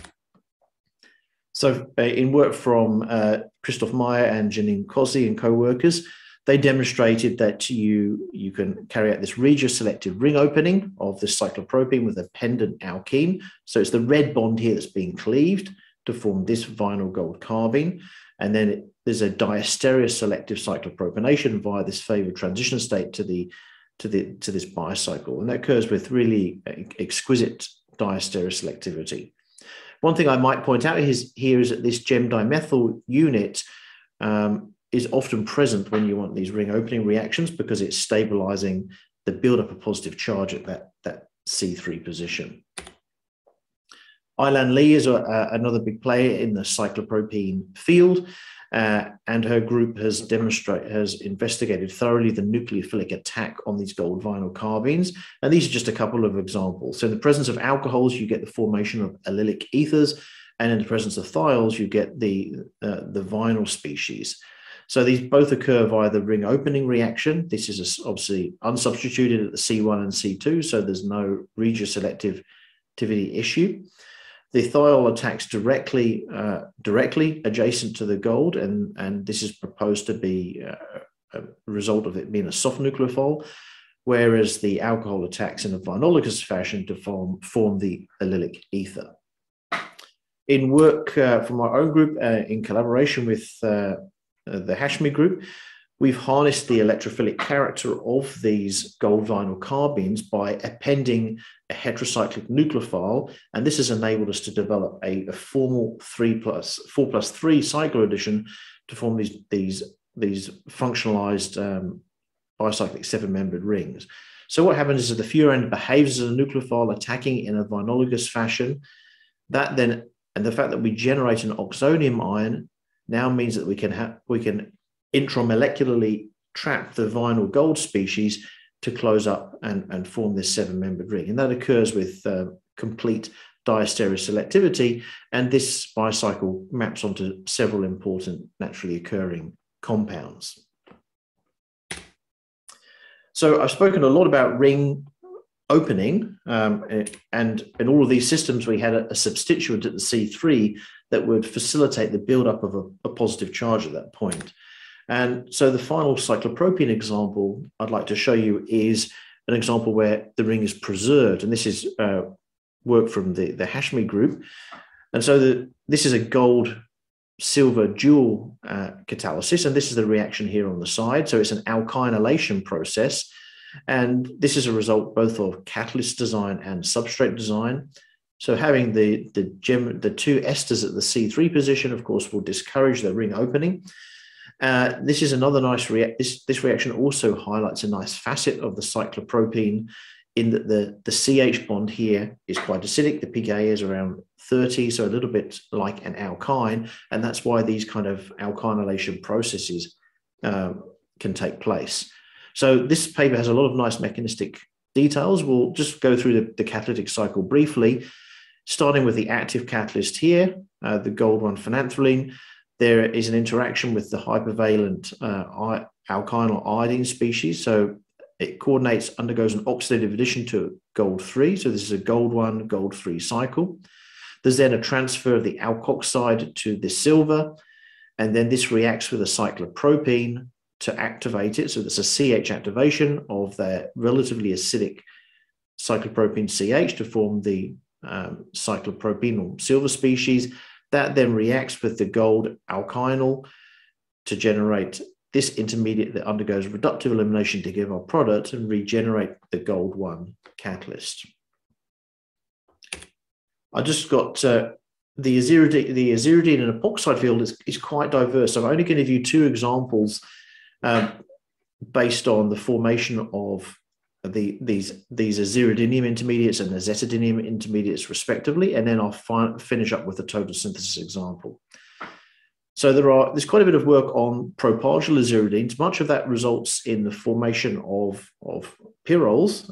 So uh, in work from uh, Christoph Meyer and Janine Cossy and co-workers, they demonstrated that you, you can carry out this regioselective ring opening of the cyclopropene with a pendant alkene. So it's the red bond here that's being cleaved to form this vinyl gold carbene. And then it, there's a diastereoselective cyclopropanation via this favored transition state to the to the to this bicycle, and that occurs with really exquisite diastereoselectivity. One thing I might point out is here is that this gem dimethyl unit um, is often present when you want these ring opening reactions because it's stabilizing the buildup of positive charge at that, that C3 position. Ai-Lan Lee is a, a, another big player in the cyclopropene field, uh, and her group has demonstrated has investigated thoroughly the nucleophilic attack on these gold vinyl carbenes. And these are just a couple of examples. So, in the presence of alcohols, you get the formation of allylic ethers, and in the presence of thiols, you get the uh, the vinyl species. So these both occur via the ring opening reaction. This is obviously unsubstituted at the C1 and C2, so there's no regioselectivity issue. The thiol attacks directly uh, directly adjacent to the gold, and, and this is proposed to be uh, a result of it being a soft nucleophile, whereas the alcohol attacks in a vinylogous fashion to form, form the allylic ether. In work uh, from our own group, uh, in collaboration with the Hashmi group, We've harnessed the electrophilic character of these gold vinyl carbenes by appending a heterocyclic nucleophile, and this has enabled us to develop a, a formal three plus four plus three cycloaddition to form these these these functionalized um, bicyclic seven-membered rings. So what happens is that the furan behaves as a nucleophile attacking in a vinylogous fashion. That then, and the fact that we generate an oxonium ion now means that we can have we can intramolecularly trap the vinyl gold species to close up and, and form this seven membered ring. And that occurs with uh, complete diastereoselectivity, and this bicycle maps onto several important naturally occurring compounds. So I've spoken a lot about ring opening, um, and in all of these systems, we had a, a, substituent at the C3 that would facilitate the buildup of a, a positive charge at that point. And so the final cyclopropene example I'd like to show you is an example where the ring is preserved. And this is uh, work from the, the Hashmi group. And so the, this is a gold silver dual uh, catalysis. And this is the reaction here on the side. So it's an alkynylation process. And this is a result both of catalyst design and substrate design. So having the, the, gem, the two esters at the C3 position, of course, will discourage the ring opening. Uh, this is another nice react. This, this reaction also highlights a nice facet of the cyclopropene in that the, the CH bond here is quite acidic. The pKa is around 30, so a little bit like an alkyne. And that's why these kind of alkynylation processes um, can take place. So this paper has a lot of nice mechanistic details. We'll just go through the, the catalytic cycle briefly, starting with the active catalyst here, uh, the gold one phenanthroline there is an interaction with the hypervalent uh, alkynyl iodine species. So it coordinates, undergoes an oxidative addition to gold 3. So this is a gold 1, gold 3 cycle. There's then a transfer of the alkoxide to the silver, and then this reacts with a cyclopropene to activate it. So there's a CH activation of the relatively acidic cyclopropene CH to form the um, silver species. That then reacts with the gold alkynyl to generate this intermediate that undergoes reductive elimination to give our product and regenerate the gold one catalyst. I just got uh, the aziridine, the aziridine and epoxide field is, is quite diverse. I'm only going to give you two examples um, based on the formation of the, these these aziridinium intermediates and azetidinium intermediates respectively, and then I'll fi- finish up with a total synthesis example. So there are there's quite a bit of work on propargyl aziridines. Much of that results in the formation of of pyrroles.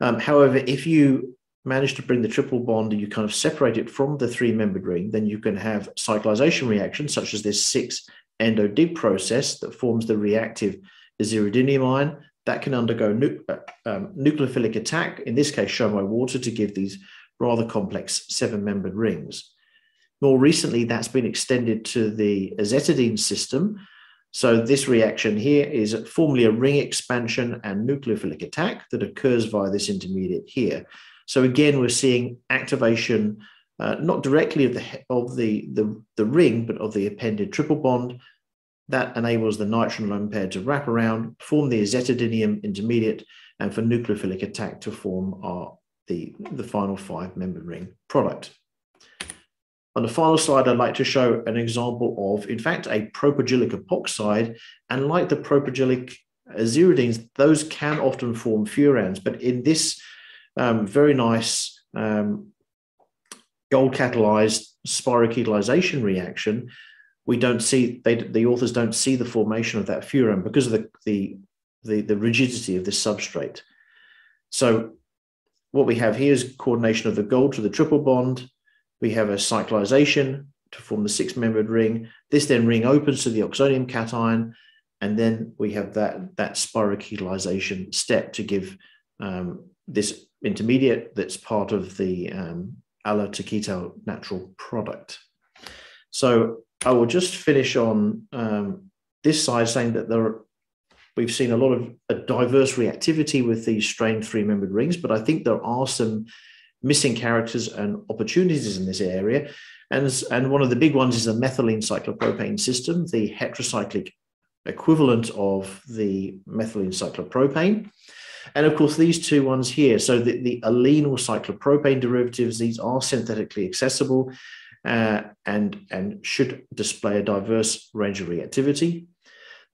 Um, however, if you manage to bring the triple bond and you kind of separate it from the three-membered ring, then you can have cyclization reactions such as this six endo dig process that forms the reactive aziridinium ion that can undergo nu- uh, um, nucleophilic attack, in this case shown by water, to give these rather complex seven membered rings. More recently, that's been extended to the azetidine system. So, this reaction here is formally a ring expansion and nucleophilic attack that occurs via this intermediate here. So, again, we're seeing activation uh, not directly of the of the, the the ring, but of the appended triple bond, that enables the nitrogen lone pair to wrap around, form the azetidinium intermediate, and for nucleophilic attack to form our, the, the final five member ring product. On the final slide, I'd like to show an example of, in fact, a propargylic epoxide. And like the propargylic aziridines, those can often form furans. But in this um, very nice um, gold catalyzed spiroketalization reaction, we don't see they, the authors don't see the formation of that furan because of the, the the the rigidity of this substrate. So what we have here is coordination of the gold to the triple bond. We have a cyclization to form the six-membered ring. This then ring opens to the oxonium cation, and then we have that that spiroketalization step to give um, this intermediate that's part of the um, allo natural product. So I will just finish on um, this side saying that there are, we've seen a lot of a diverse reactivity with these strained three-membered rings, but I think there are some missing characters and opportunities in this area. And, and one of the big ones is the methylene cyclopropane system, the heterocyclic equivalent of the methylene cyclopropane. And of course, these two ones here, so the, the allenyl cyclopropane derivatives, these are synthetically accessible uh, and, and should display a diverse range of reactivity.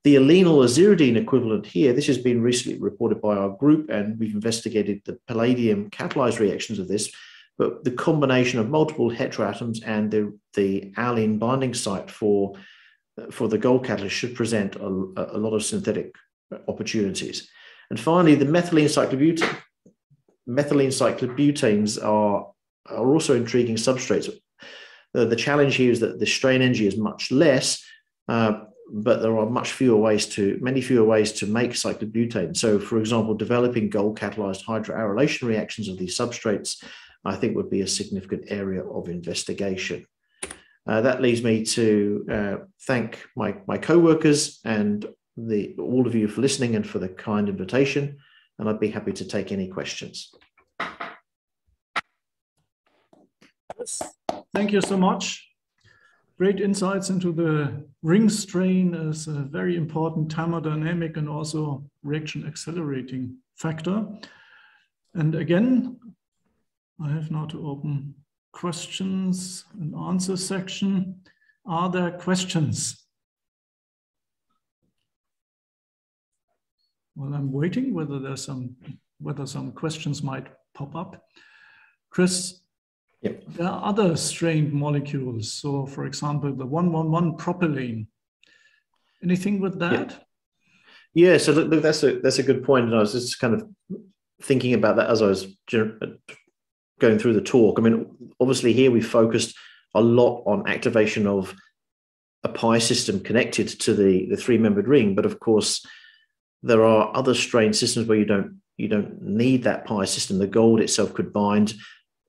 The allenyl aziridine equivalent here, this has been recently reported by our group, and we've investigated the palladium catalyzed reactions of this. But the combination of multiple heteroatoms and the, the allene binding site for, for the gold catalyst should present a, a lot of synthetic opportunities. And finally, the methylene cyclobutane, methylene cyclobutanes are are also intriguing substrates. The, the challenge here is that the strain energy is much less, uh, but there are much fewer ways to, many fewer ways to make cyclobutane. So, for example, developing gold catalyzed hydroarylation reactions of these substrates, I think would be a significant area of investigation. Uh, that leads me to uh, thank my, my co-workers and the, all of you for listening and for the kind invitation. And I'd be happy to take any questions.
Thank you so much. Great insights into the ring strain as a very important thermodynamic and also reaction accelerating factor. And again, I have now to open questions and answer section. Are there questions? Well, I'm waiting whether there's some whether some questions might pop up. Chris,
Yep.
There are other strained molecules. So, for example, the 111 propellane. Anything with that?
Yeah, so look, look, that's a that's a good point, and I was just kind of thinking about that as I was going through the talk. I mean, obviously here we focused a lot on activation of a pi system connected to the the three membered ring, but of course there are other strain systems where you don't you don't need that pi system. The gold itself could bind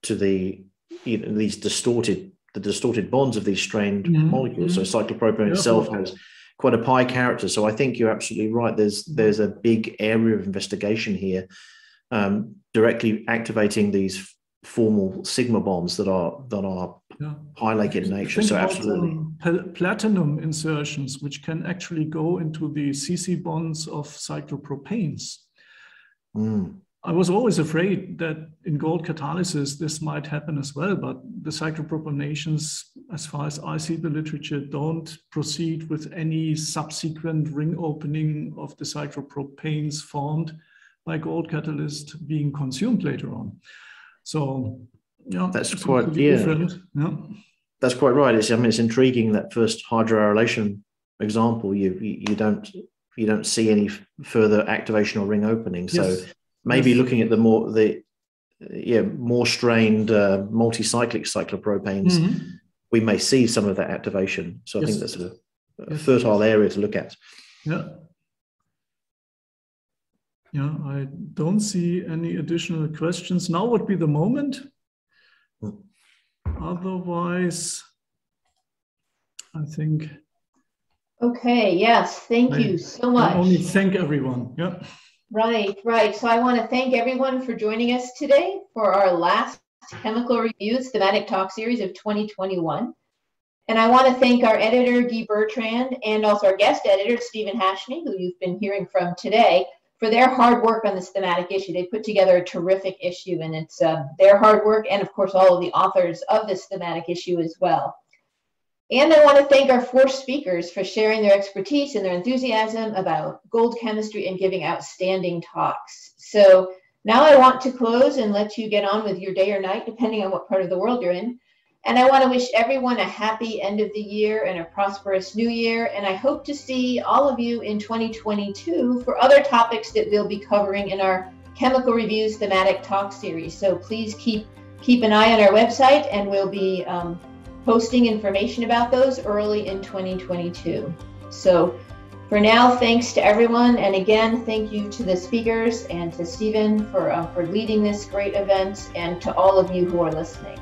to the you know, these distorted the distorted bonds of these strained mm-hmm. molecules. So mm-hmm. cyclopropane yeah, itself has quite a pi character. So I think you're absolutely right. There's there's a big area of investigation here, um, directly activating these formal sigma bonds that are that are yeah. pi-like in nature. So absolutely.
Um, platinum insertions, which can actually go into the CC bonds of cyclopropanes.
Mm.
I was always afraid that in gold catalysis this might happen as well, but the cyclopropanations, as far as I see the literature, don't proceed with any subsequent ring opening of the cyclopropanes formed by gold catalyst being consumed later on. So, yeah,
that's quite yeah. different. Yeah. That's quite right. It's, I mean, it's intriguing that first hydroarylation example. You, you you don't you don't see any further activation or ring opening. So. Yes maybe yes. looking at the more the yeah more strained uh, multi-cyclic cyclopropanes, mm-hmm. we may see some of that activation. So I think that's a, a yes. fertile area to look at.
Yeah. Yeah, I don't see any additional questions. Now would be the moment. Mm. Otherwise, I think.
Okay, yes, thank I, you so much.
I only thank everyone. Yeah.
Right, right. So I want to thank everyone for joining us today for our last chemical reviews thematic talk series of 2021. And I want to thank our editor, Guy Bertrand, and also our guest editor, Stephen Hashmi, who you've been hearing from today, for their hard work on this thematic issue. They put together a terrific issue, and it's uh, their hard work, and of course, all of the authors of this thematic issue as well. And I want to thank our four speakers for sharing their expertise and their enthusiasm about gold chemistry and giving outstanding talks. So now I want to close and let you get on with your day or night, depending on what part of the world you're in. And I want to wish everyone a happy end of the year and a prosperous new year. And I hope to see all of you in 2022 for other topics that we'll be covering in our Chemical Reviews thematic talk series. So please keep keep an eye on our website, and we'll be um, posting information about those early in 2022. So for now, thanks to everyone. And again, thank you to the speakers and to Stephen for, uh, for leading this great event and to all of you who are listening.